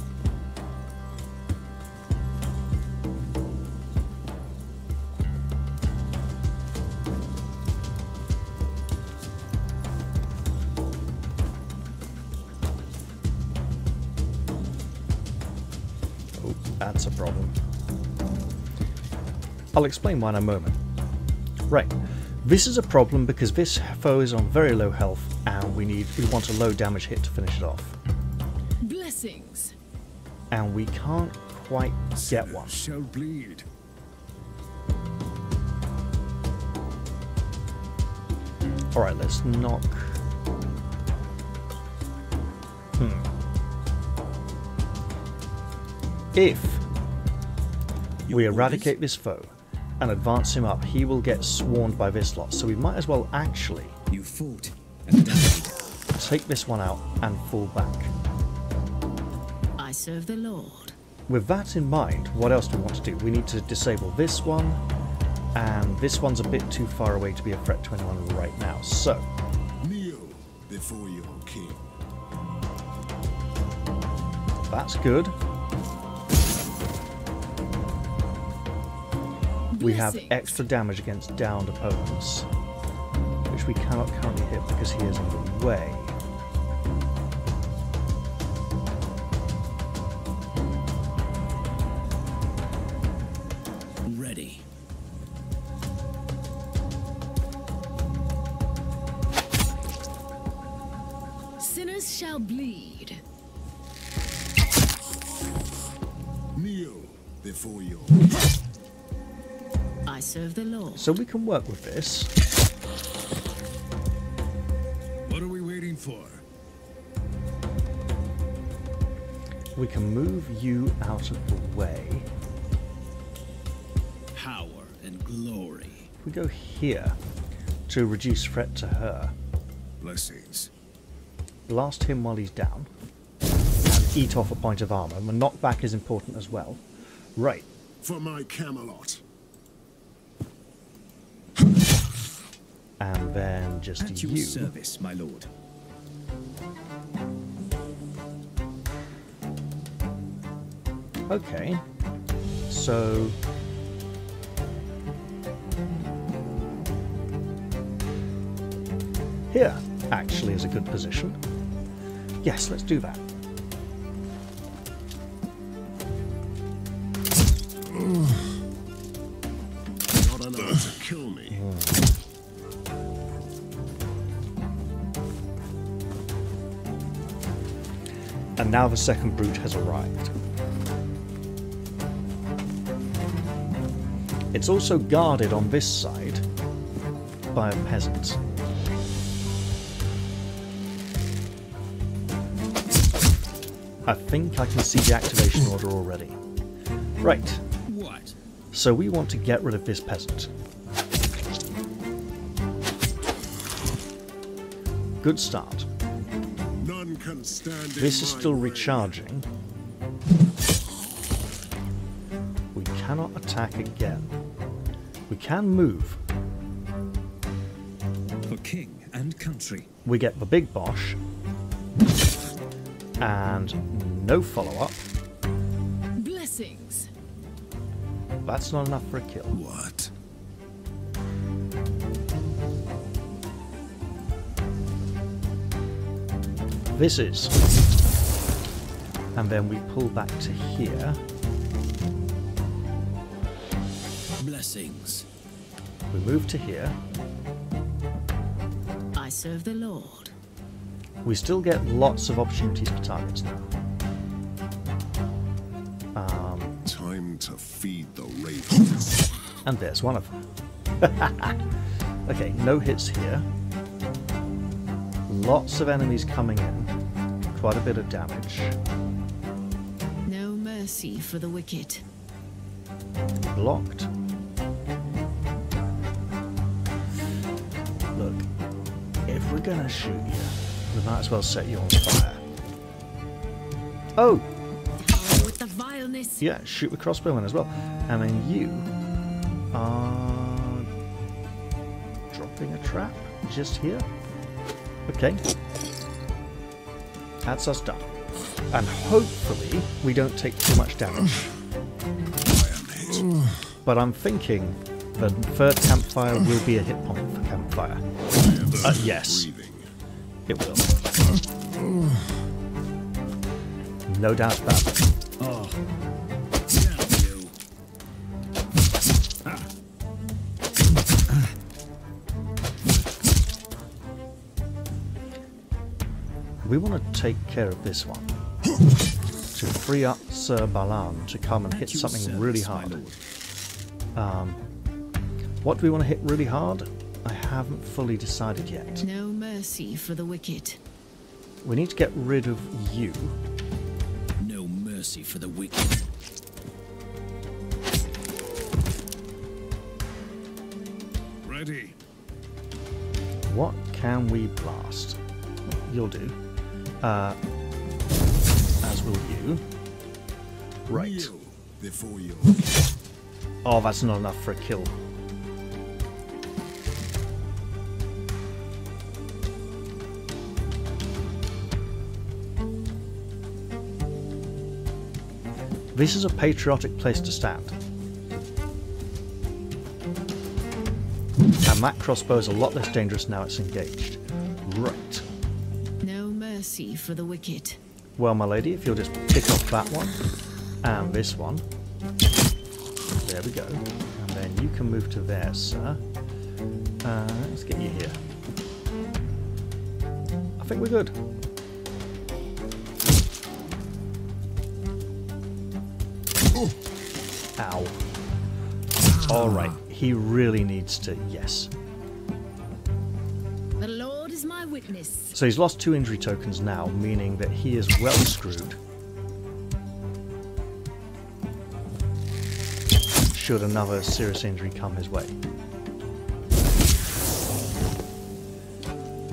Speaker 1: Oh, that's a problem. I'll explain why in a moment. Right. This is a problem because this foe is on very low health and we need we want a low damage hit to finish it off.
Speaker 3: Blessings.
Speaker 1: And we can't quite get one.
Speaker 4: Shall bleed.
Speaker 1: Alright, let's knock. Hmm. If we eradicate this foe and advance him up, he will get swarmed by this lot. So we might as well actually
Speaker 5: You fought and died. *laughs*
Speaker 1: take this one out and fall back.
Speaker 3: I serve the Lord.
Speaker 1: With that in mind, what else do we want to do? We need to disable this one, and this one's a bit too far away to be a threat to anyone right now. So,
Speaker 7: Kneel before your king.
Speaker 1: that's good. We have extra damage against downed opponents, which we cannot currently hit because he is in the way.
Speaker 5: Ready.
Speaker 3: Sinners shall bleed.
Speaker 7: Kneel before your
Speaker 3: I serve the Lord.
Speaker 1: So we can work with this. Move you out of the way.
Speaker 5: Power and glory.
Speaker 1: If we go here to reduce threat to her,
Speaker 4: Blessings.
Speaker 1: blast him while he's down, and eat off a point of armor. And knockback is important as well. Right.
Speaker 7: for my Camelot.
Speaker 1: And then just
Speaker 8: At your service, my lord.
Speaker 1: Okay. So. Here actually is a good position. Yes, let's do that.
Speaker 7: Not enough to kill me.
Speaker 1: And now the second brute has arrived. It's also guarded on this side by a peasant. I think I can see the activation order already. Right,
Speaker 5: What?
Speaker 1: so we want to get rid of this peasant. Good start.
Speaker 7: None can stand
Speaker 1: This is still
Speaker 7: way.
Speaker 1: recharging. We cannot attack again. We can move.
Speaker 8: For king and country.
Speaker 1: We get the big Bosch. And no follow up.
Speaker 3: Blessings.
Speaker 1: That's not enough for a kill.
Speaker 4: What?
Speaker 1: This is. And then we pull back to here. Move to here.
Speaker 3: I serve the Lord.
Speaker 1: We still get lots of opportunities for targets now. Um,
Speaker 7: Time to feed the ravens.
Speaker 1: and there's one of them. *laughs* okay, no hits here. Lots of enemies coming in. Quite a bit of damage.
Speaker 3: No mercy for the wicked.
Speaker 1: Blocked. Gonna shoot you, we might as well set you on fire. Oh, yeah, shoot with crossbowmen as well. And then you are dropping a trap just here. Okay. That's us done. And hopefully we don't take too much damage. But I'm thinking the third campfire will be a hit point for campfire. Uh, *laughs* yes,
Speaker 7: Breathing.
Speaker 1: it will. No doubt about it.
Speaker 5: Oh.
Speaker 1: We want to take care of this one. *gasps* to free up Sir Balin to come and hit something really hard. Um, what do we want to hit really hard? I haven't fully decided yet.
Speaker 3: No mercy for the wicked.
Speaker 1: We need to get rid of you.
Speaker 5: No mercy for the wicked.
Speaker 2: Ready.
Speaker 1: What can we blast? You'll do. Uh, as will you. Right.
Speaker 7: Kneel before your
Speaker 1: Oh, that's not enough for a kill. This is a patriotic place to stand. And that crossbow is a lot less dangerous now it's engaged. Right.
Speaker 3: No mercy for the wicked.
Speaker 1: Well, my lady, if you'll just pick off that one and this one. There we go. And then you can move to there, sir. Uh, let's get you here. I think we're good. Ow. Alright, he really needs to. Yes.
Speaker 3: The Lord is my witness.
Speaker 1: So he's lost two injury tokens now, meaning that he is well screwed. Should another serious injury come his way.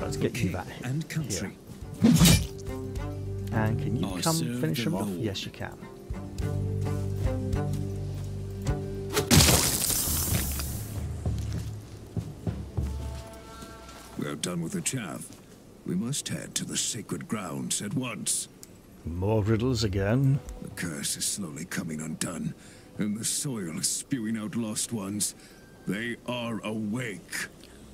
Speaker 1: Let's get you
Speaker 8: King
Speaker 1: that
Speaker 8: and
Speaker 1: here.
Speaker 8: country.
Speaker 1: And can you
Speaker 5: I
Speaker 1: come finish
Speaker 5: the
Speaker 1: him off? Yes, you can.
Speaker 4: Done with the chaff. We must head to the sacred grounds at once.
Speaker 1: More riddles again.
Speaker 4: The curse is slowly coming undone, and the soil is spewing out lost ones. They are awake.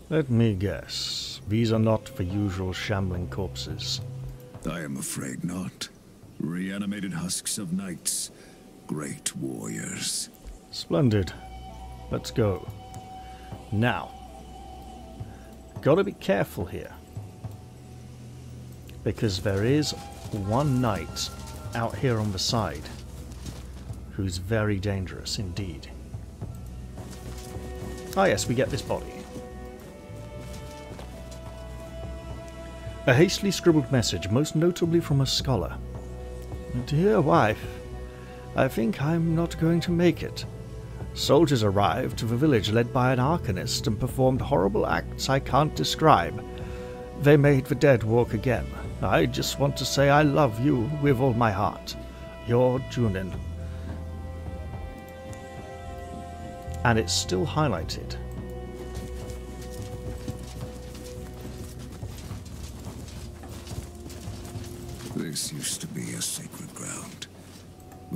Speaker 1: Let me guess. These are not the usual shambling corpses.
Speaker 4: I am afraid not. Reanimated husks of knights, great warriors.
Speaker 1: Splendid. Let's go. Now, gotta be careful here. Because there is one knight out here on the side who's very dangerous indeed. Ah, yes, we get this body. A hastily scribbled message, most notably from a scholar. Dear wife, I think I'm not going to make it. Soldiers arrived to the village led by an arcanist and performed horrible acts I can't describe. They made the dead walk again. I just want to say I love you with all my heart. Your Junin. And it's still highlighted.
Speaker 4: This used to be a ground,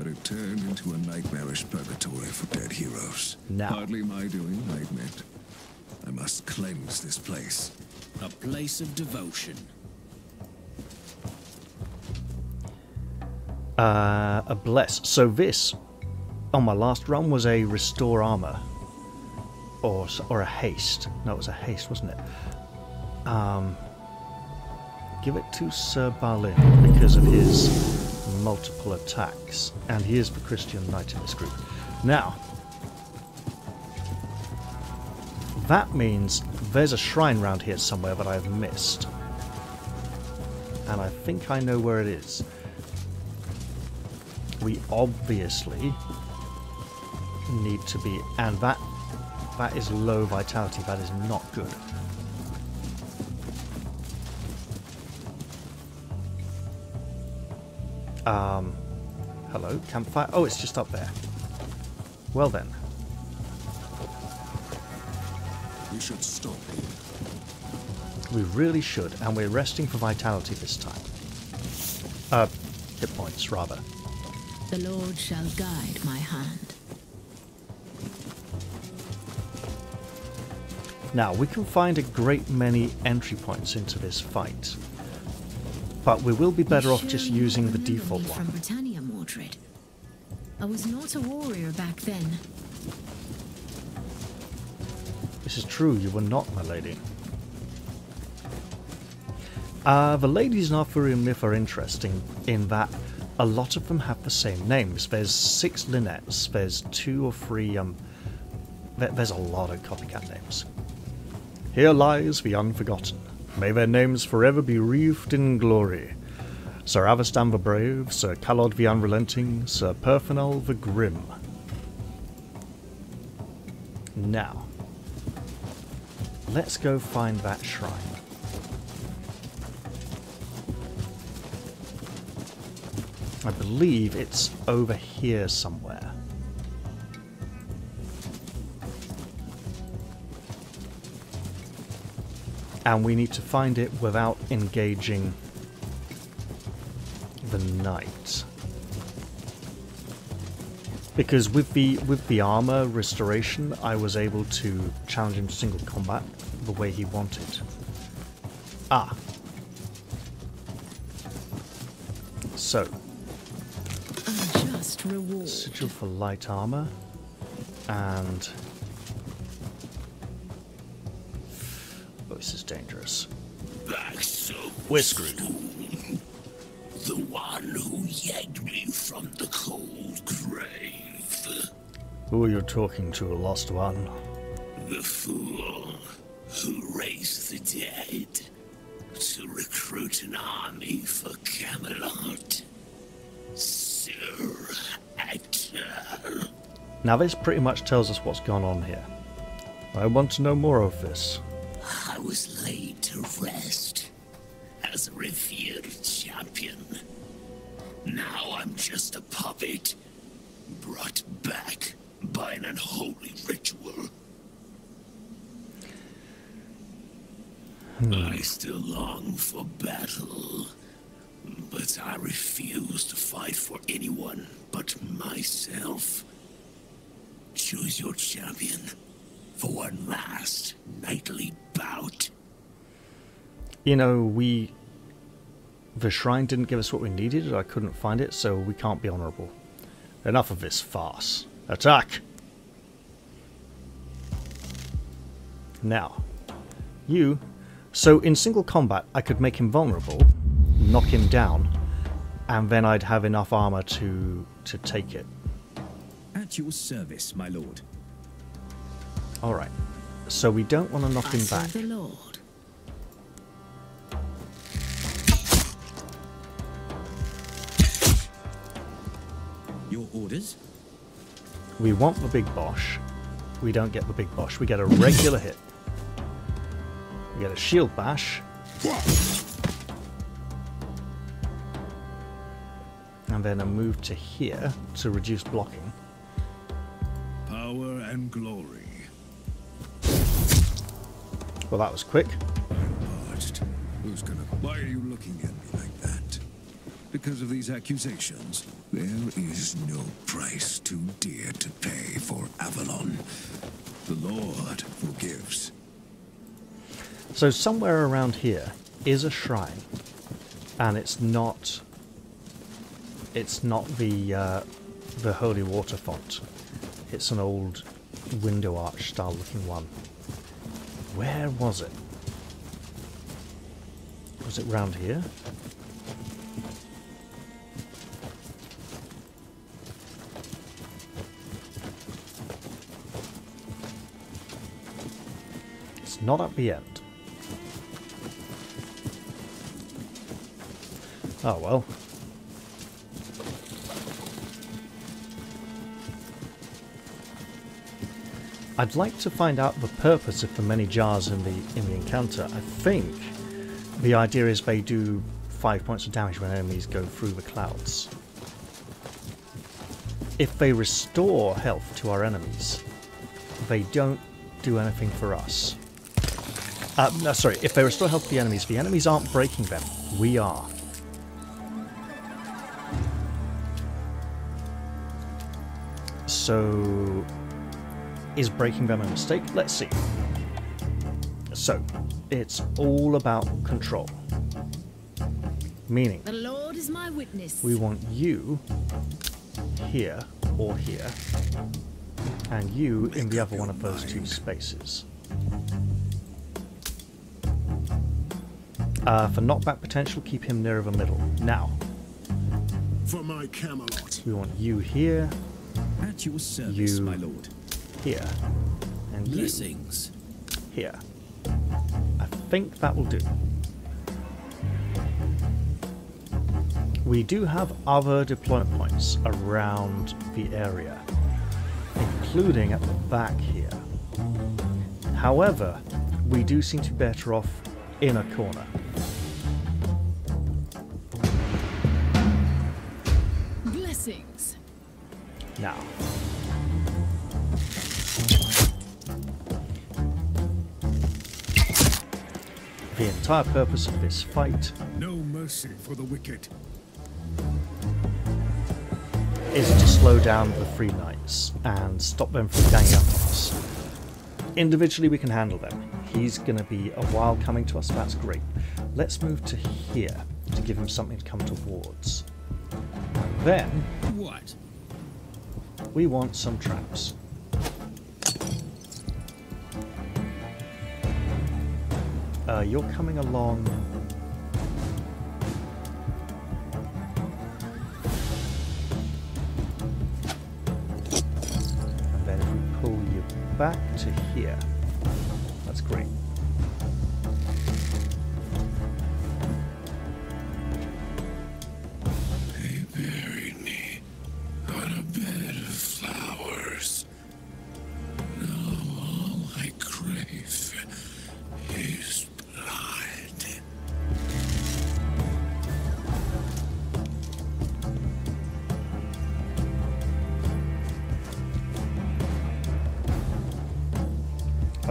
Speaker 4: but it turned into a nightmarish purgatory for dead heroes.
Speaker 1: Now.
Speaker 4: Hardly my doing, I admit. I must cleanse this place.
Speaker 5: A place of devotion.
Speaker 1: Uh, a bless. So this, on my last run, was a restore armor, or or a haste. No, it was a haste, wasn't it? Um, give it to Sir Balin because of his multiple attacks, and he is the Christian knight in this group. Now, that means there's a shrine round here somewhere that I've missed, and I think I know where it is. We obviously need to be and that that is low vitality. That is not good um hello campfire. Oh it's just up there. Well then.
Speaker 7: We should stop here.
Speaker 1: we really should and we're resting for vitality this time. Uh hit points rather.
Speaker 3: The Lord shall guide my hand.
Speaker 1: Now, we can find a great many entry points into this fight, but we will be better off just using the default
Speaker 3: From
Speaker 1: one.
Speaker 3: Britannia, Mordred. I was not a warrior back then.
Speaker 1: This is true, you were not, my lady. Uh, the ladies in Arthurian myth are interesting in that a lot of them have the same names. There's six Linettes, there's two or three, um, there- there's a lot of copycat names. Here lies the unforgotten. May their names forever be wreathed in glory. Sir Avestan the Brave, Sir Calod the Unrelenting, Sir Perfinal the Grim. Now, let's go find that shrine. I believe it's over here somewhere. And we need to find it without engaging the knight. Because with the with the armor restoration, I was able to challenge him to single combat the way he wanted. Ah. So,
Speaker 3: Unjust reward.
Speaker 1: sigil for light armor, and oh, this is dangerous.
Speaker 2: Black soul,
Speaker 1: We're screwed.
Speaker 2: the one who yanked me from the cold grave.
Speaker 1: Who are you talking to, a Lost One?
Speaker 9: The fool who raised the dead to recruit an army for Camelot. Sir Ector.
Speaker 1: Now, this pretty much tells us what's gone on here. I want to know more of this.
Speaker 9: I was laid to rest as a revered champion. Now I'm just a puppet, brought back by an unholy ritual. Hmm. I still long for battle, but I refuse to fight for anyone but myself. Choose your champion for one last knightly bout.
Speaker 1: You know, we. The shrine didn't give us what we needed, I couldn't find it, so we can't be honourable. Enough of this farce. Attack! Now, you. So in single combat, I could make him vulnerable, knock him down, and then I'd have enough armor to to take it.
Speaker 8: At your service, my lord.
Speaker 1: All right. So we don't want to knock
Speaker 3: I
Speaker 1: him back.
Speaker 3: the Lord.
Speaker 8: Your orders?
Speaker 1: We want the big bosh. We don't get the big bosh. We get a regular hit. We get a shield bash. And then a move to here to reduce blocking.
Speaker 2: Power and glory.
Speaker 1: Well, that was quick.
Speaker 4: Who's gonna... Why are you looking at me like that? Because of these accusations? There is no price too dear to pay for Avalon. The Lord forgives.
Speaker 1: So somewhere around here is a shrine, and it's not. It's not the uh, the holy water font. It's an old window arch style looking one. Where was it? Was it round here? It's not at the end. Oh well. I'd like to find out the purpose of the many jars in the in the encounter. I think the idea is they do five points of damage when enemies go through the clouds. If they restore health to our enemies, they don't do anything for us. Uh, no, sorry, if they restore health to the enemies, the enemies aren't breaking them. We are. So, is breaking them a mistake? Let's see. So, it's all about control. Meaning,
Speaker 3: The Lord is my witness.
Speaker 1: we want you here or here, and you in the other one of those two spaces. Uh, for knockback potential, keep him nearer the middle. Now,
Speaker 7: For my Camelot.
Speaker 1: we want you here,
Speaker 8: At your service,
Speaker 1: You-
Speaker 8: my lord.
Speaker 1: Here, and
Speaker 5: Blessings.
Speaker 1: here. I think that will do. We do have other deployment points around the area, including at the back here. However, we do seem to be better off in a corner. Entire purpose of this fight
Speaker 2: No mercy for the wicked.
Speaker 1: is to slow down the Free Knights and stop them from ganging up on us. Individually, we can handle them. He's going to be a while coming to us, that's great. Let's move to here to give him something to come towards. Then,
Speaker 5: What?
Speaker 1: we want some traps. Uh, you're coming along...
Speaker 9: And then if we pull you back to here...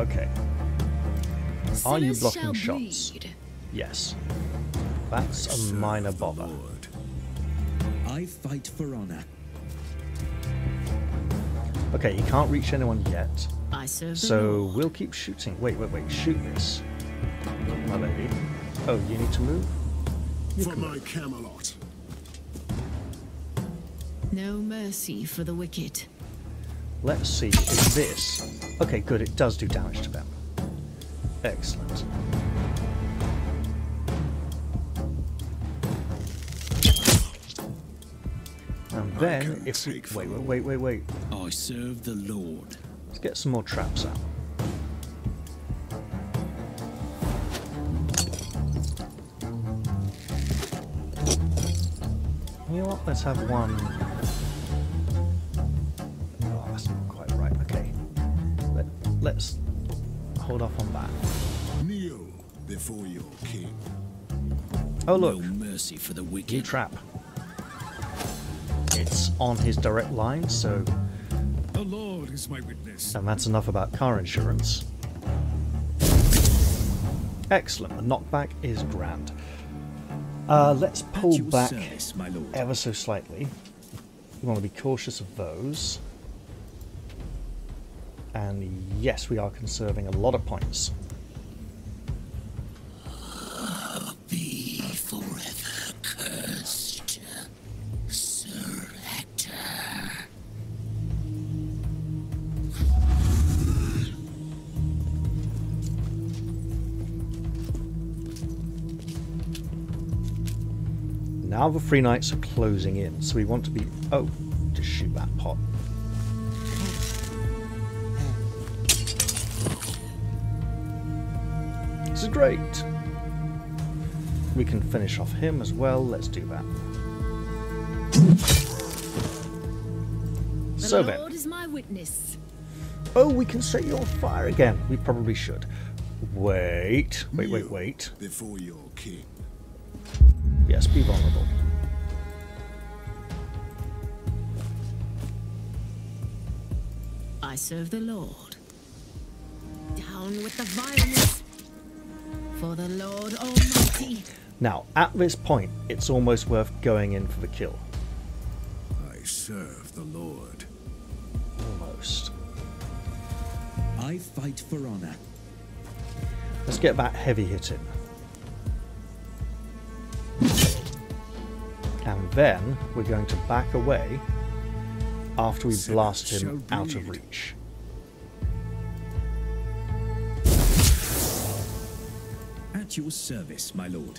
Speaker 1: Okay. Are you blocking shots?
Speaker 3: bleed.
Speaker 1: Yes. That's a minor
Speaker 4: the
Speaker 1: bother.
Speaker 4: Lord.
Speaker 8: I fight for honor.
Speaker 1: Okay, he can't reach anyone yet.
Speaker 3: I serve
Speaker 1: So
Speaker 3: Lord.
Speaker 1: we'll keep shooting. Wait, wait, wait. Shoot this. My lady. Oh, you need to move? You
Speaker 7: For my
Speaker 1: move.
Speaker 7: Camelot.
Speaker 3: No mercy for the wicked.
Speaker 1: Let's see if this... Okay, good. It does do damage to them. Excellent. And then, if we... Wait, wait, wait, wait, wait.
Speaker 5: I serve the Lord.
Speaker 1: Let's get some more traps out. You know what? Let's have one. Hold off on that.
Speaker 7: Kneel before your king.
Speaker 1: Oh, look.
Speaker 5: No mercy for the
Speaker 1: New
Speaker 5: wicked.
Speaker 1: trap. It's on his direct line, so.
Speaker 2: The Lord is my witness.
Speaker 1: And that's enough about car insurance. Excellent. The knockback is grand. Uh, let's pull back
Speaker 8: service, my lord.
Speaker 1: ever so slightly. We want to be cautious of those. And yes, we are conserving a lot of points.
Speaker 9: Be forever cursed, Sir Ector.
Speaker 1: Now the Free Knights are closing in, so we want to be... Oh, just shoot that pot. This is great. We can finish off him as well. Let's do that.
Speaker 3: The
Speaker 1: So then,
Speaker 3: is my witness.
Speaker 1: oh, we can set you on fire again. We probably should. Wait, wait, wait, wait.
Speaker 7: Before your king.
Speaker 1: Yes, be vulnerable.
Speaker 3: I serve the Lord. Down with the violence. For the Lord Almighty.
Speaker 1: Now, at this point, it's almost worth going in for the kill.
Speaker 4: I serve the Lord.
Speaker 1: Almost.
Speaker 8: I fight for honor.
Speaker 1: Let's get that heavy hitting. And then we're going to back away after we
Speaker 4: Sinners
Speaker 1: blast him out of reach.
Speaker 8: At your service, my lord.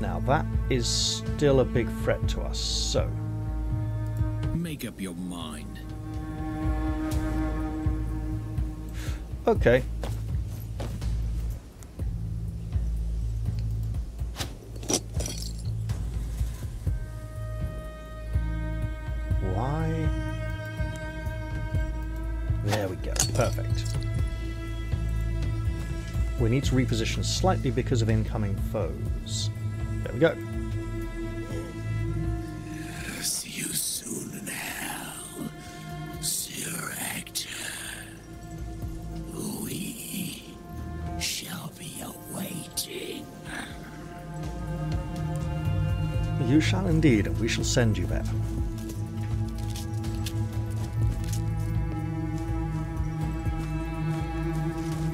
Speaker 1: Now that is still a big threat to us, so
Speaker 5: Make up your mind.
Speaker 1: okay. We need to reposition slightly because of incoming foes. There we go.
Speaker 9: See you soon in hell, Sir Ector. We shall be awaiting.
Speaker 1: You shall indeed, and we shall send you there.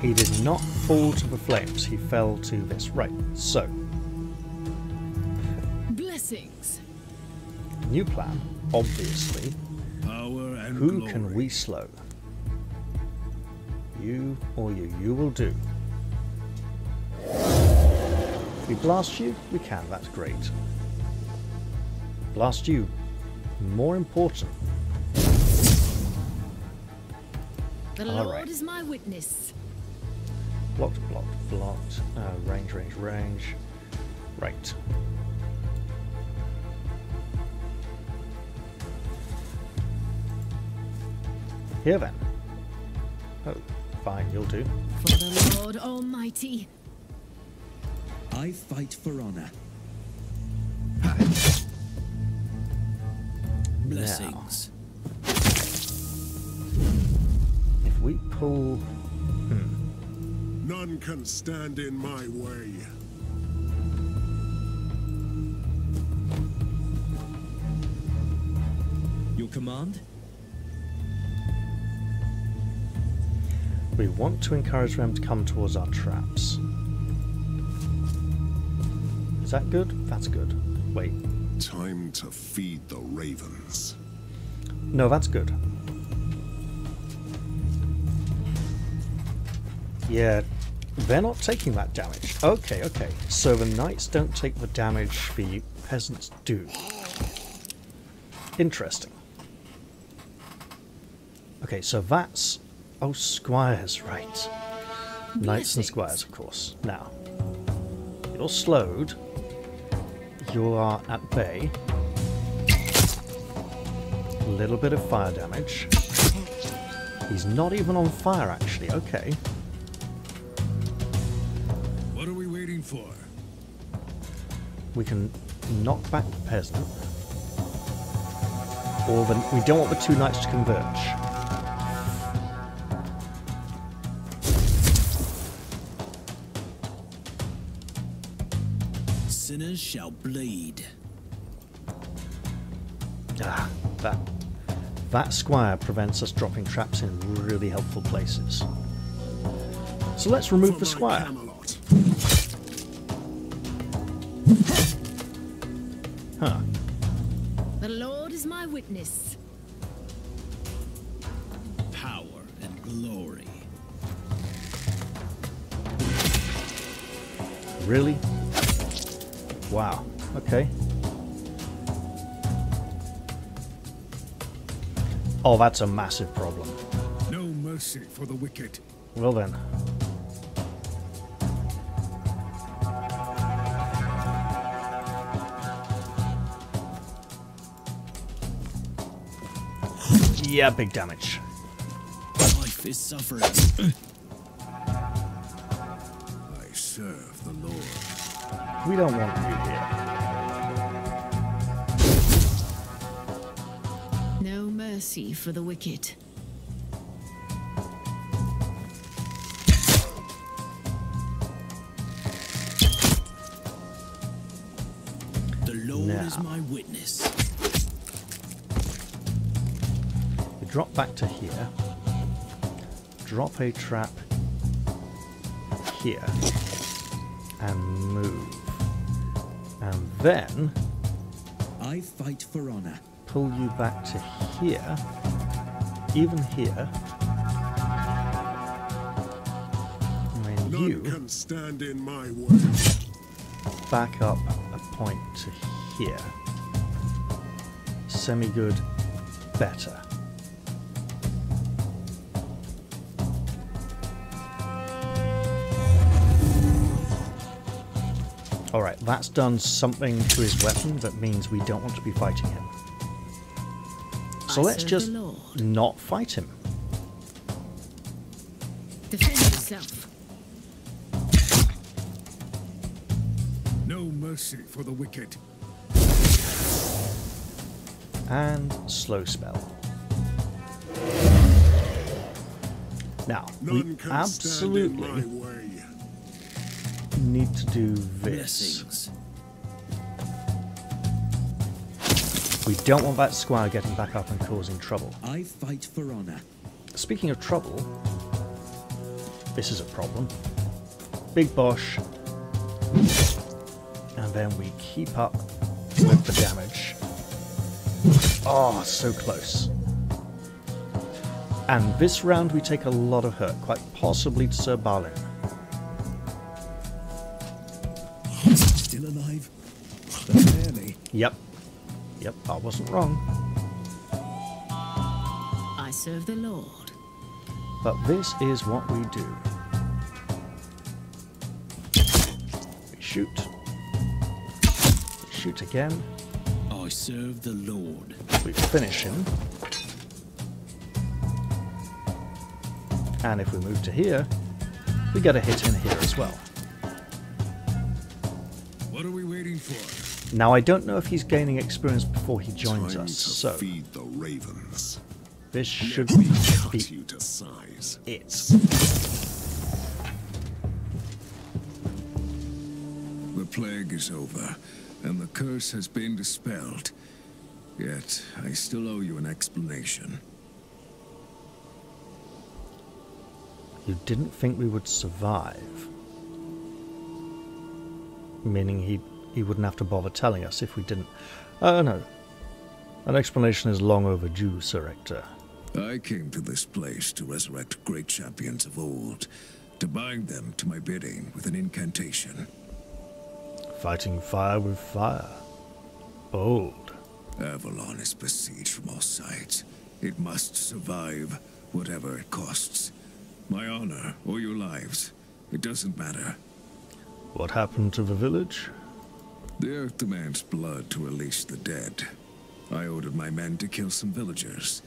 Speaker 1: He did not fall to the flames, he fell to this. Right, so,
Speaker 6: Blessings.
Speaker 1: new plan, obviously.
Speaker 2: Power and
Speaker 1: Who
Speaker 2: glory.
Speaker 1: can we slow? You or you, you will do. If we blast you, we can, that's great. Blast you, more important.
Speaker 3: The
Speaker 1: All
Speaker 3: Lord
Speaker 1: right.
Speaker 3: is my witness.
Speaker 1: Blocked, blocked, blocked. Uh, range, range, range. Right. Here then. Oh, fine, you'll do.
Speaker 3: For the Lord Almighty.
Speaker 8: I fight for honor.
Speaker 5: Blessings.
Speaker 7: Can stand in my way.
Speaker 8: Your command?
Speaker 1: We want to encourage them to come towards our traps. Is that good? That's good. Wait.
Speaker 7: Time to feed the ravens.
Speaker 1: No, that's good. Yeah, they're not taking that damage. Okay, okay. So the knights don't take the damage the peasants do. Interesting. Okay, so that's... Oh, squires, right. Knights and squires, of course. Now, you're slowed. You are at bay. A little bit of fire damage. He's not even on fire, actually. Okay.
Speaker 2: We
Speaker 1: can knock back the peasant. Or the, we don't want the two knights to converge.
Speaker 5: Sinners shall bleed.
Speaker 1: Ah, that that squire prevents us dropping traps in really helpful places. So let's remove
Speaker 7: For
Speaker 1: the squire. Oh, that's a massive problem.
Speaker 2: No mercy for the wicked.
Speaker 1: Well then. Yeah, big damage.
Speaker 5: Life is suffering. *clears throat*
Speaker 7: I serve the Lord.
Speaker 1: We don't want you here.
Speaker 3: Mercy for the wicked.
Speaker 5: The Lord is my witness.
Speaker 1: We drop back to here. Drop a trap here. And move. And then
Speaker 8: I fight for honor.
Speaker 1: pull you back to here. Even here. Then
Speaker 7: None
Speaker 1: you
Speaker 7: can stand in my way.
Speaker 1: back up a point to here. Semi good, better. Alright, that's done something to his weapon that means we don't want to be fighting him. So
Speaker 3: I
Speaker 1: let's just not fight him.
Speaker 3: Defend yourself.
Speaker 2: No mercy for the wicked.
Speaker 1: and slow spell. Now,
Speaker 7: None
Speaker 1: we
Speaker 7: can stand in
Speaker 1: absolutely need to do this.
Speaker 5: Blessings.
Speaker 1: We don't want that squire getting back up and causing trouble.
Speaker 8: I fight for honor.
Speaker 1: Speaking of trouble, this is a problem. Big Bosch. And then we keep up with the damage. Oh, so close. And this round we take a lot of hurt, quite possibly to Sir Balin.
Speaker 4: Still alive? Barely.
Speaker 1: Yep. Yep, I wasn't wrong.
Speaker 3: I serve the Lord.
Speaker 1: But this is what we do. We shoot. We shoot again.
Speaker 5: I serve the Lord.
Speaker 1: We finish him. And if we move to here, we get a hit in here as well.
Speaker 4: What are we waiting for?
Speaker 1: Now I don't know if he's gaining experience before he joins
Speaker 7: Time
Speaker 1: us, so
Speaker 7: feed the ravens.
Speaker 1: this should
Speaker 7: Let
Speaker 1: be
Speaker 7: cut you to size.
Speaker 1: it.
Speaker 4: The plague is over, and the curse has been dispelled. Yet, I still owe you an explanation.
Speaker 1: You didn't think we would survive. Meaning he he wouldn't have to bother telling us if we didn't. Oh no. An explanation is long overdue, Sir Ector.
Speaker 4: I came to this place to resurrect great champions of old, to bind them to my bidding with an incantation.
Speaker 1: Fighting fire with fire. Bold.
Speaker 4: Avalon is besieged from all sides. It must survive, whatever it costs. My honor or your lives, it doesn't matter.
Speaker 1: What happened to the village?
Speaker 4: The earth demands blood to release the dead. I ordered my men to kill some villagers,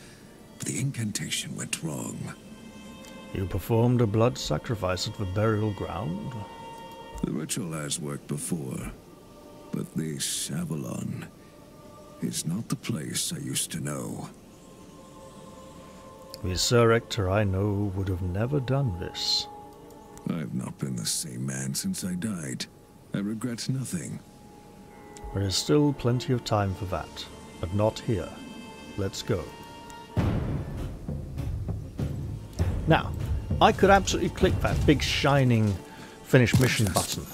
Speaker 4: but the incantation went wrong.
Speaker 1: You performed a blood sacrifice at the burial ground?
Speaker 4: The ritual has worked before, but this Avalon is not the place I used to know.
Speaker 1: The Sir Ector I know would have never done this.
Speaker 4: I've not been the same man since I died. I regret nothing.
Speaker 1: There is still plenty of time for that, but not here. Let's go. Now, I could absolutely click that big shining finish mission button.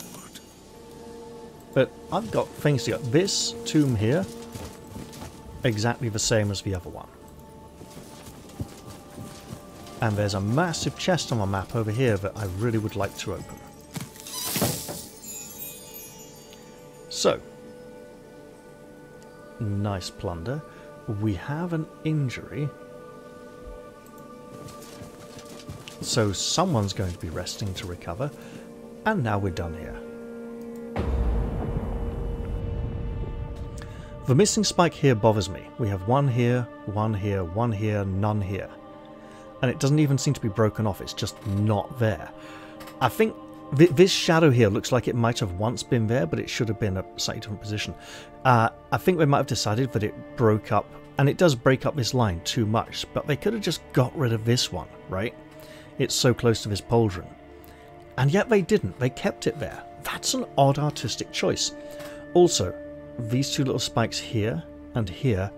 Speaker 1: But I've got things to go. This tomb here, exactly the same as the other one. And there's a massive chest on my map over here that I really would like to open. So, nice plunder. We have an injury. So someone's going to be resting to recover. And now we're done here. The missing spike here bothers me. We have one here, one here, one here, none here. And it doesn't even seem to be broken off, it's just not there. I think th this shadow here looks like it might have once been there, but it should have been a slightly different position. Uh, I think they might have decided that it broke up, and it does break up this line too much, but they could have just got rid of this one, right? It's so close to this pauldron. And yet they didn't, they kept it there. That's an odd artistic choice. Also, these two little spikes here and here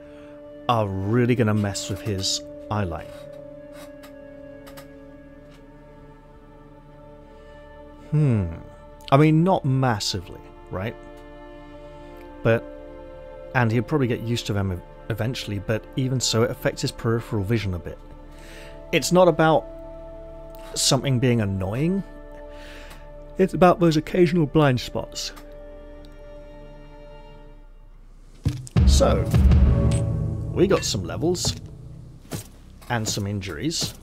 Speaker 1: are really going to mess with his eye line. Hmm. I mean, not massively, right? But, and he'll probably get used to them eventually, but even so, it affects his peripheral vision a bit. It's not about something being annoying, it's about those occasional blind spots. So, we got some levels and some injuries.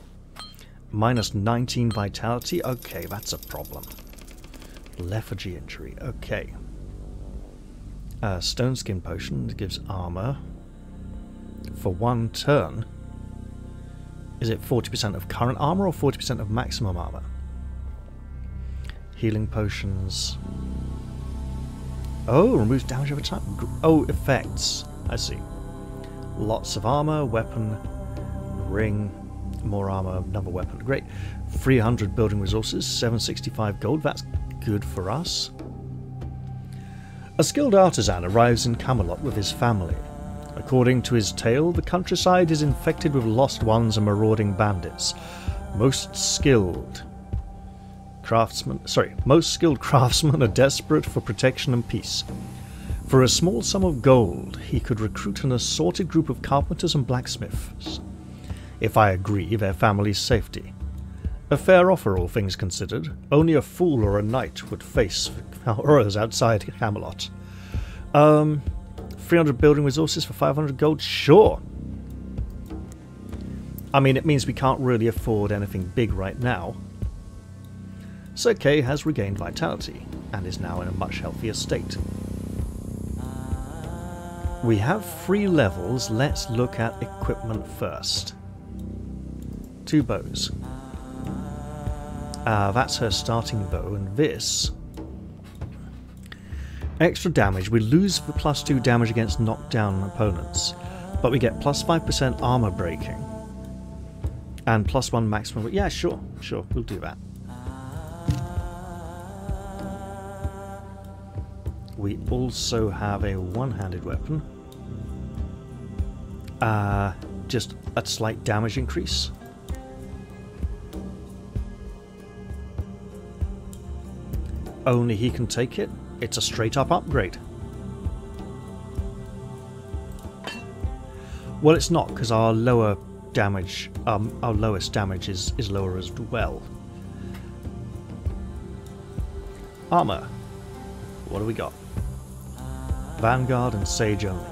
Speaker 1: Minus 19 vitality. Okay, that's a problem. Lethargy injury. Okay. Uh, stone skin potion gives armor for one turn. Is it 40% of current armor or 40% of maximum armor? Healing potions. Oh, removes damage over time. Oh, effects. I see. Lots of armor, weapon, ring, more armor, another weapon. Great. 300 building resources, 765 gold. That's good for us. A skilled artisan arrives in Camelot with his family. According to his tale, the countryside is infected with lost ones and marauding bandits. Most skilled craftsmen, sorry, most skilled *laughs* craftsmen are desperate for protection and peace. For a small sum of gold, he could recruit an assorted group of carpenters and blacksmiths. If I agree, their family's safety. A fair offer, all things considered. Only a fool or a knight would face horrors outside Camelot. Um, 300 building resources for 500 gold? Sure. I mean, it means we can't really afford anything big right now. So Kay has regained vitality, and is now in a much healthier state. We have three levels, let's look at equipment first. Two bows. Uh, that's her starting bow, and this... Extra damage. We lose the plus 2 damage against knockdown opponents, but we get plus 5% armor breaking. And plus 1 maximum... Yeah, sure, sure, we'll do that. We also have a one-handed weapon. Uh, just a slight damage increase. Only he can take it. It's a straight up upgrade. Well, it's not, because our lower damage, um, our lowest damage is, is lower as well. Armor. What do we got? Vanguard and Sage only.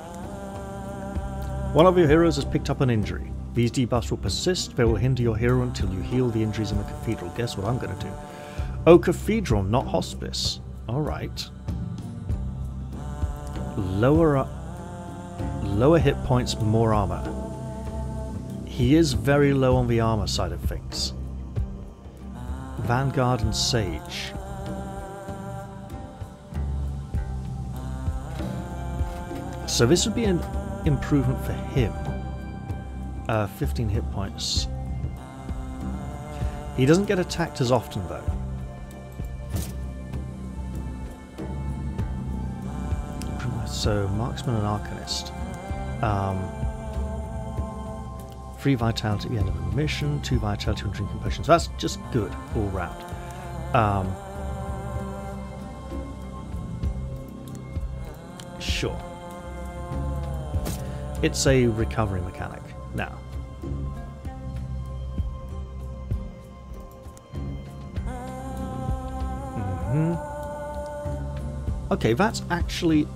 Speaker 1: One of your heroes has picked up an injury. These debuffs will persist, they will hinder your hero until you heal the injuries in the cathedral. Guess what I'm going to do? Oh, cathedral, not hospice. Alright. Lower, uh, lower hit points, more armor. He is very low on the armor side of things. Vanguard and Sage. So this would be an improvement for him. Uh, 15 hit points. He doesn't get attacked as often though. So marksman and arcanist. Um, vitality at the end of a mission, two vitality when drinking potions. So that's just good all round. Um, sure. It's a recovery mechanic now. Mm hmm Okay, that's actually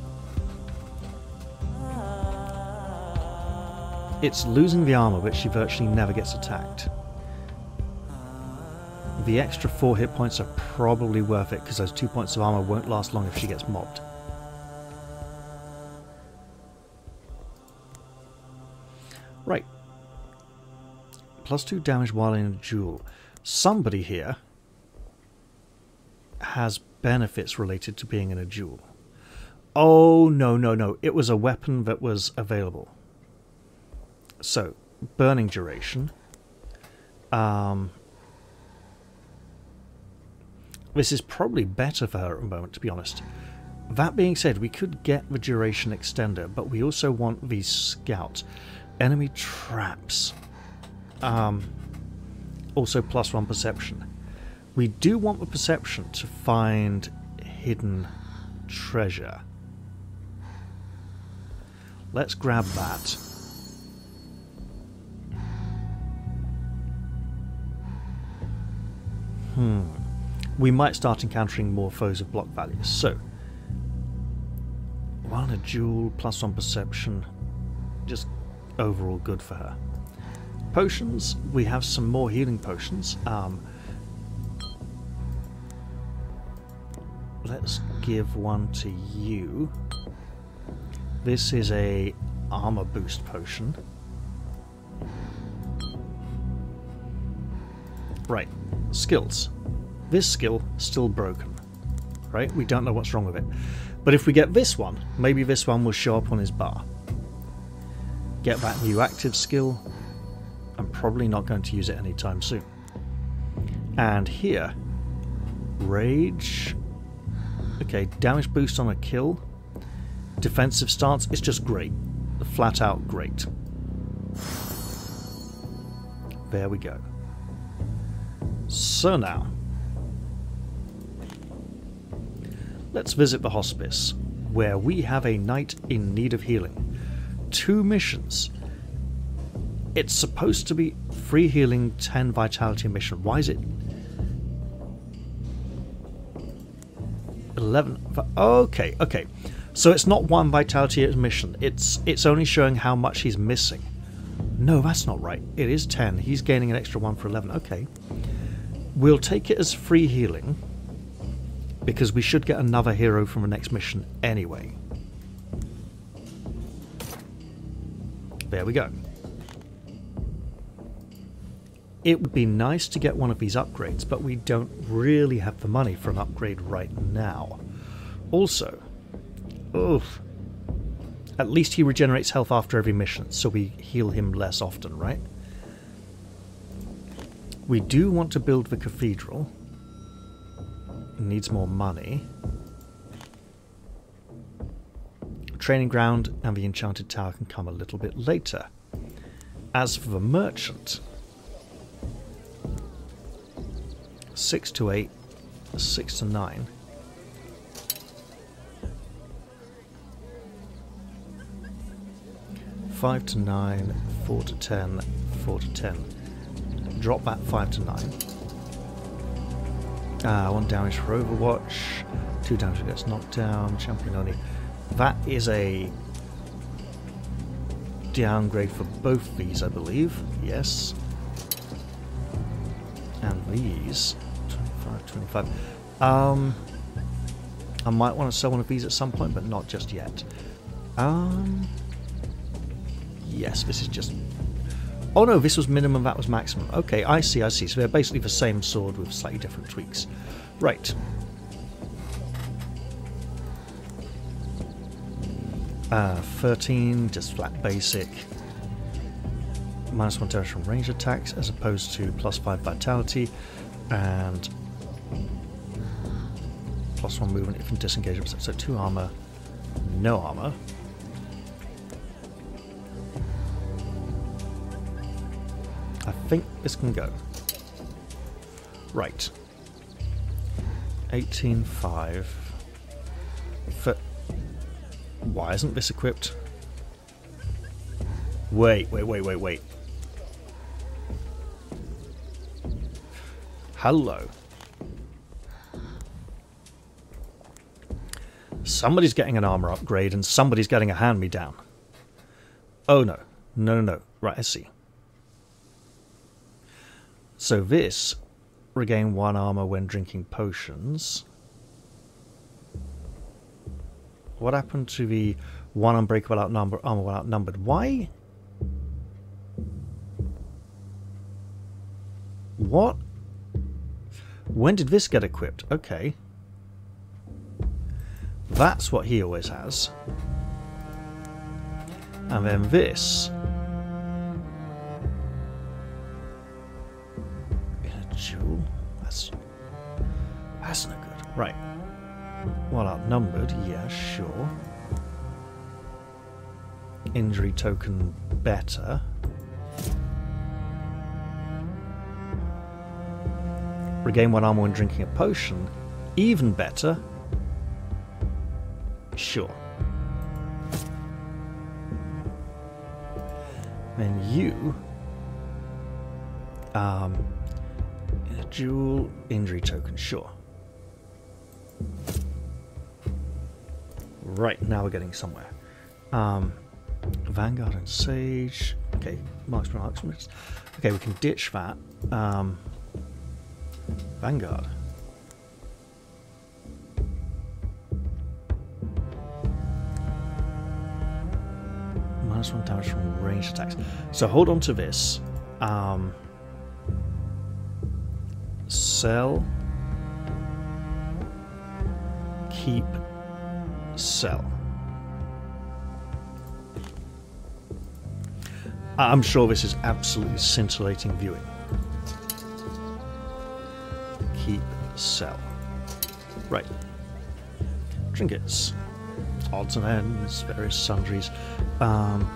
Speaker 1: It's losing the armor, but she virtually never gets attacked. The extra 4 hit points are probably worth it, because those 2 points of armor won't last long if she gets mobbed. Right. Plus 2 damage while in a duel. Somebody here has benefits related to being in a duel. Oh, no, no, no. It was a weapon that was available. So, burning duration. Um, this is probably better for her at the moment, to be honest. That being said, we could get the duration extender, but we also want the scout. Enemy traps. Um, also plus one perception. We do want the perception to find hidden treasure. Let's grab that. Hmm. We might start encountering more foes of block values. So, one a duel, plus one perception. Just overall good for her. Potions, we have some more healing potions. Um, let's give one to you. This is a armor boost potion. Right, skills. This skill, still broken. Right, we don't know what's wrong with it. But if we get this one, maybe this one will show up on his bar. Get that new active skill. I'm probably not going to use it anytime soon. And here, Rage. Okay, damage boost on a kill. Defensive stance, it's just great. Flat out great. There we go. So now, let's visit the hospice, where we have a knight in need of healing. Two missions. It's supposed to be free healing, 10 vitality mission. Why is it 11? Okay, okay. So it's not one vitality mission. It's it's only showing how much he's missing, no, that's not right. It is 10. He's gaining an extra 1 for 11. Okay. We'll take it as free healing because we should get another hero from the next mission anyway. There we go. It would be nice to get one of these upgrades, but we don't really have the money for an upgrade right now. Also, oof, at least he regenerates health after every mission, so we heal him less often, right? We do want to build the cathedral. It needs more money. Training ground and the enchanted tower can come a little bit later. As for the merchant, 6 to 8, 6 to 9. Five to nine, four to ten, four to ten. Drop that five to nine. Uh, one damage for Overwatch, two damage if it gets knocked down, champion only. That is a downgrade for both these, I believe. Yes. And these, 25, 25. Um, I might want to sell one of these at some point, but not just yet. Um, yes, this is just... Oh no, this was minimum, that was maximum. Okay, I see, I see. So they're basically the same sword with slightly different tweaks. Right. Uh, 13, just flat basic. Minus 1 damage from range attacks as opposed to plus 5 vitality and plus 1 movement if in disengagement. So 2 armor, no armor. This can go. Right. 18.5. For why isn't this equipped? Wait, wait, wait, wait, wait. Hello. Somebody's getting an armor upgrade and somebody's getting a hand-me-down. Oh no. No, no, no. Right, I see. So this, regain one armor when drinking potions. What happened to the one unbreakable outnumber armor outnumbered? Why? What? When did this get equipped? Okay. That's what he always has. And then this. Jewel? That's... That's no good. Right. Well outnumbered, yeah, sure. Injury token better. Regain one armor when drinking a potion. Even better. Sure. Then you. Um. A dual injury token, sure. Right, now we're getting somewhere. Um, Vanguard and Sage. Okay, marksman, marksman. Okay, we can ditch that. Um, Vanguard. Minus one damage from ranged attacks. So hold on to this. Um, sell. Keep. Sell. I'm sure this is absolutely scintillating viewing. Keep, sell. Right. Trinkets. Odds and ends, various sundries. Um,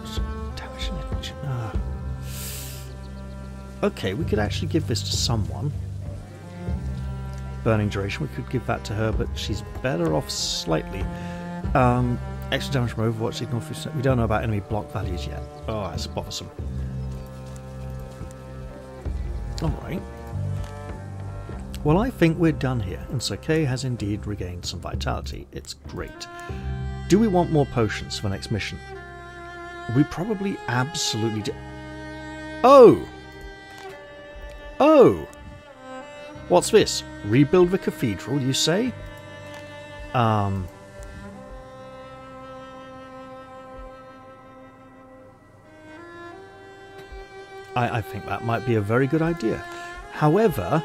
Speaker 1: damage ah. Okay, we could actually give this to someone. Burning duration, we could give that to her, but she's better off slightly. Um, extra damage from Overwatch, ignore We don't know about enemy block values yet. Oh, that's bothersome. Alright. Well, I think we're done here, and Kay has indeed regained some vitality. It's great. Do we want more potions for next mission? We probably absolutely do. Oh! Oh! What's this? Rebuild the cathedral, you say? Um. I, I think that might be a very good idea. However,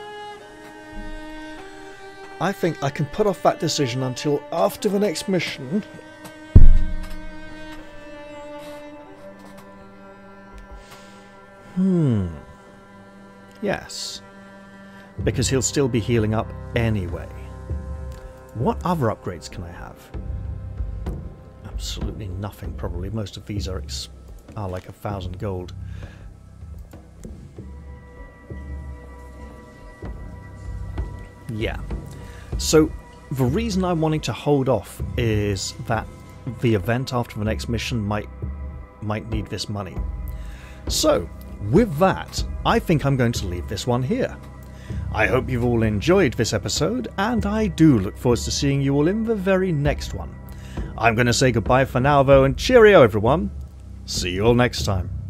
Speaker 1: I think I can put off that decision until after the next mission. Hmm. Yes. Because he'll still be healing up anyway. What other upgrades can I have? Absolutely nothing, probably. Most of these are, are like a thousand gold. Yeah. So, the reason I'm wanting to hold off is that the event after the next mission might might need this money. So, with that, I think I'm going to leave this one here. I hope you've all enjoyed this episode, and I do look forward to seeing you all in the very next one. I'm going to say goodbye for now, though, and cheerio, everyone. See you all next time.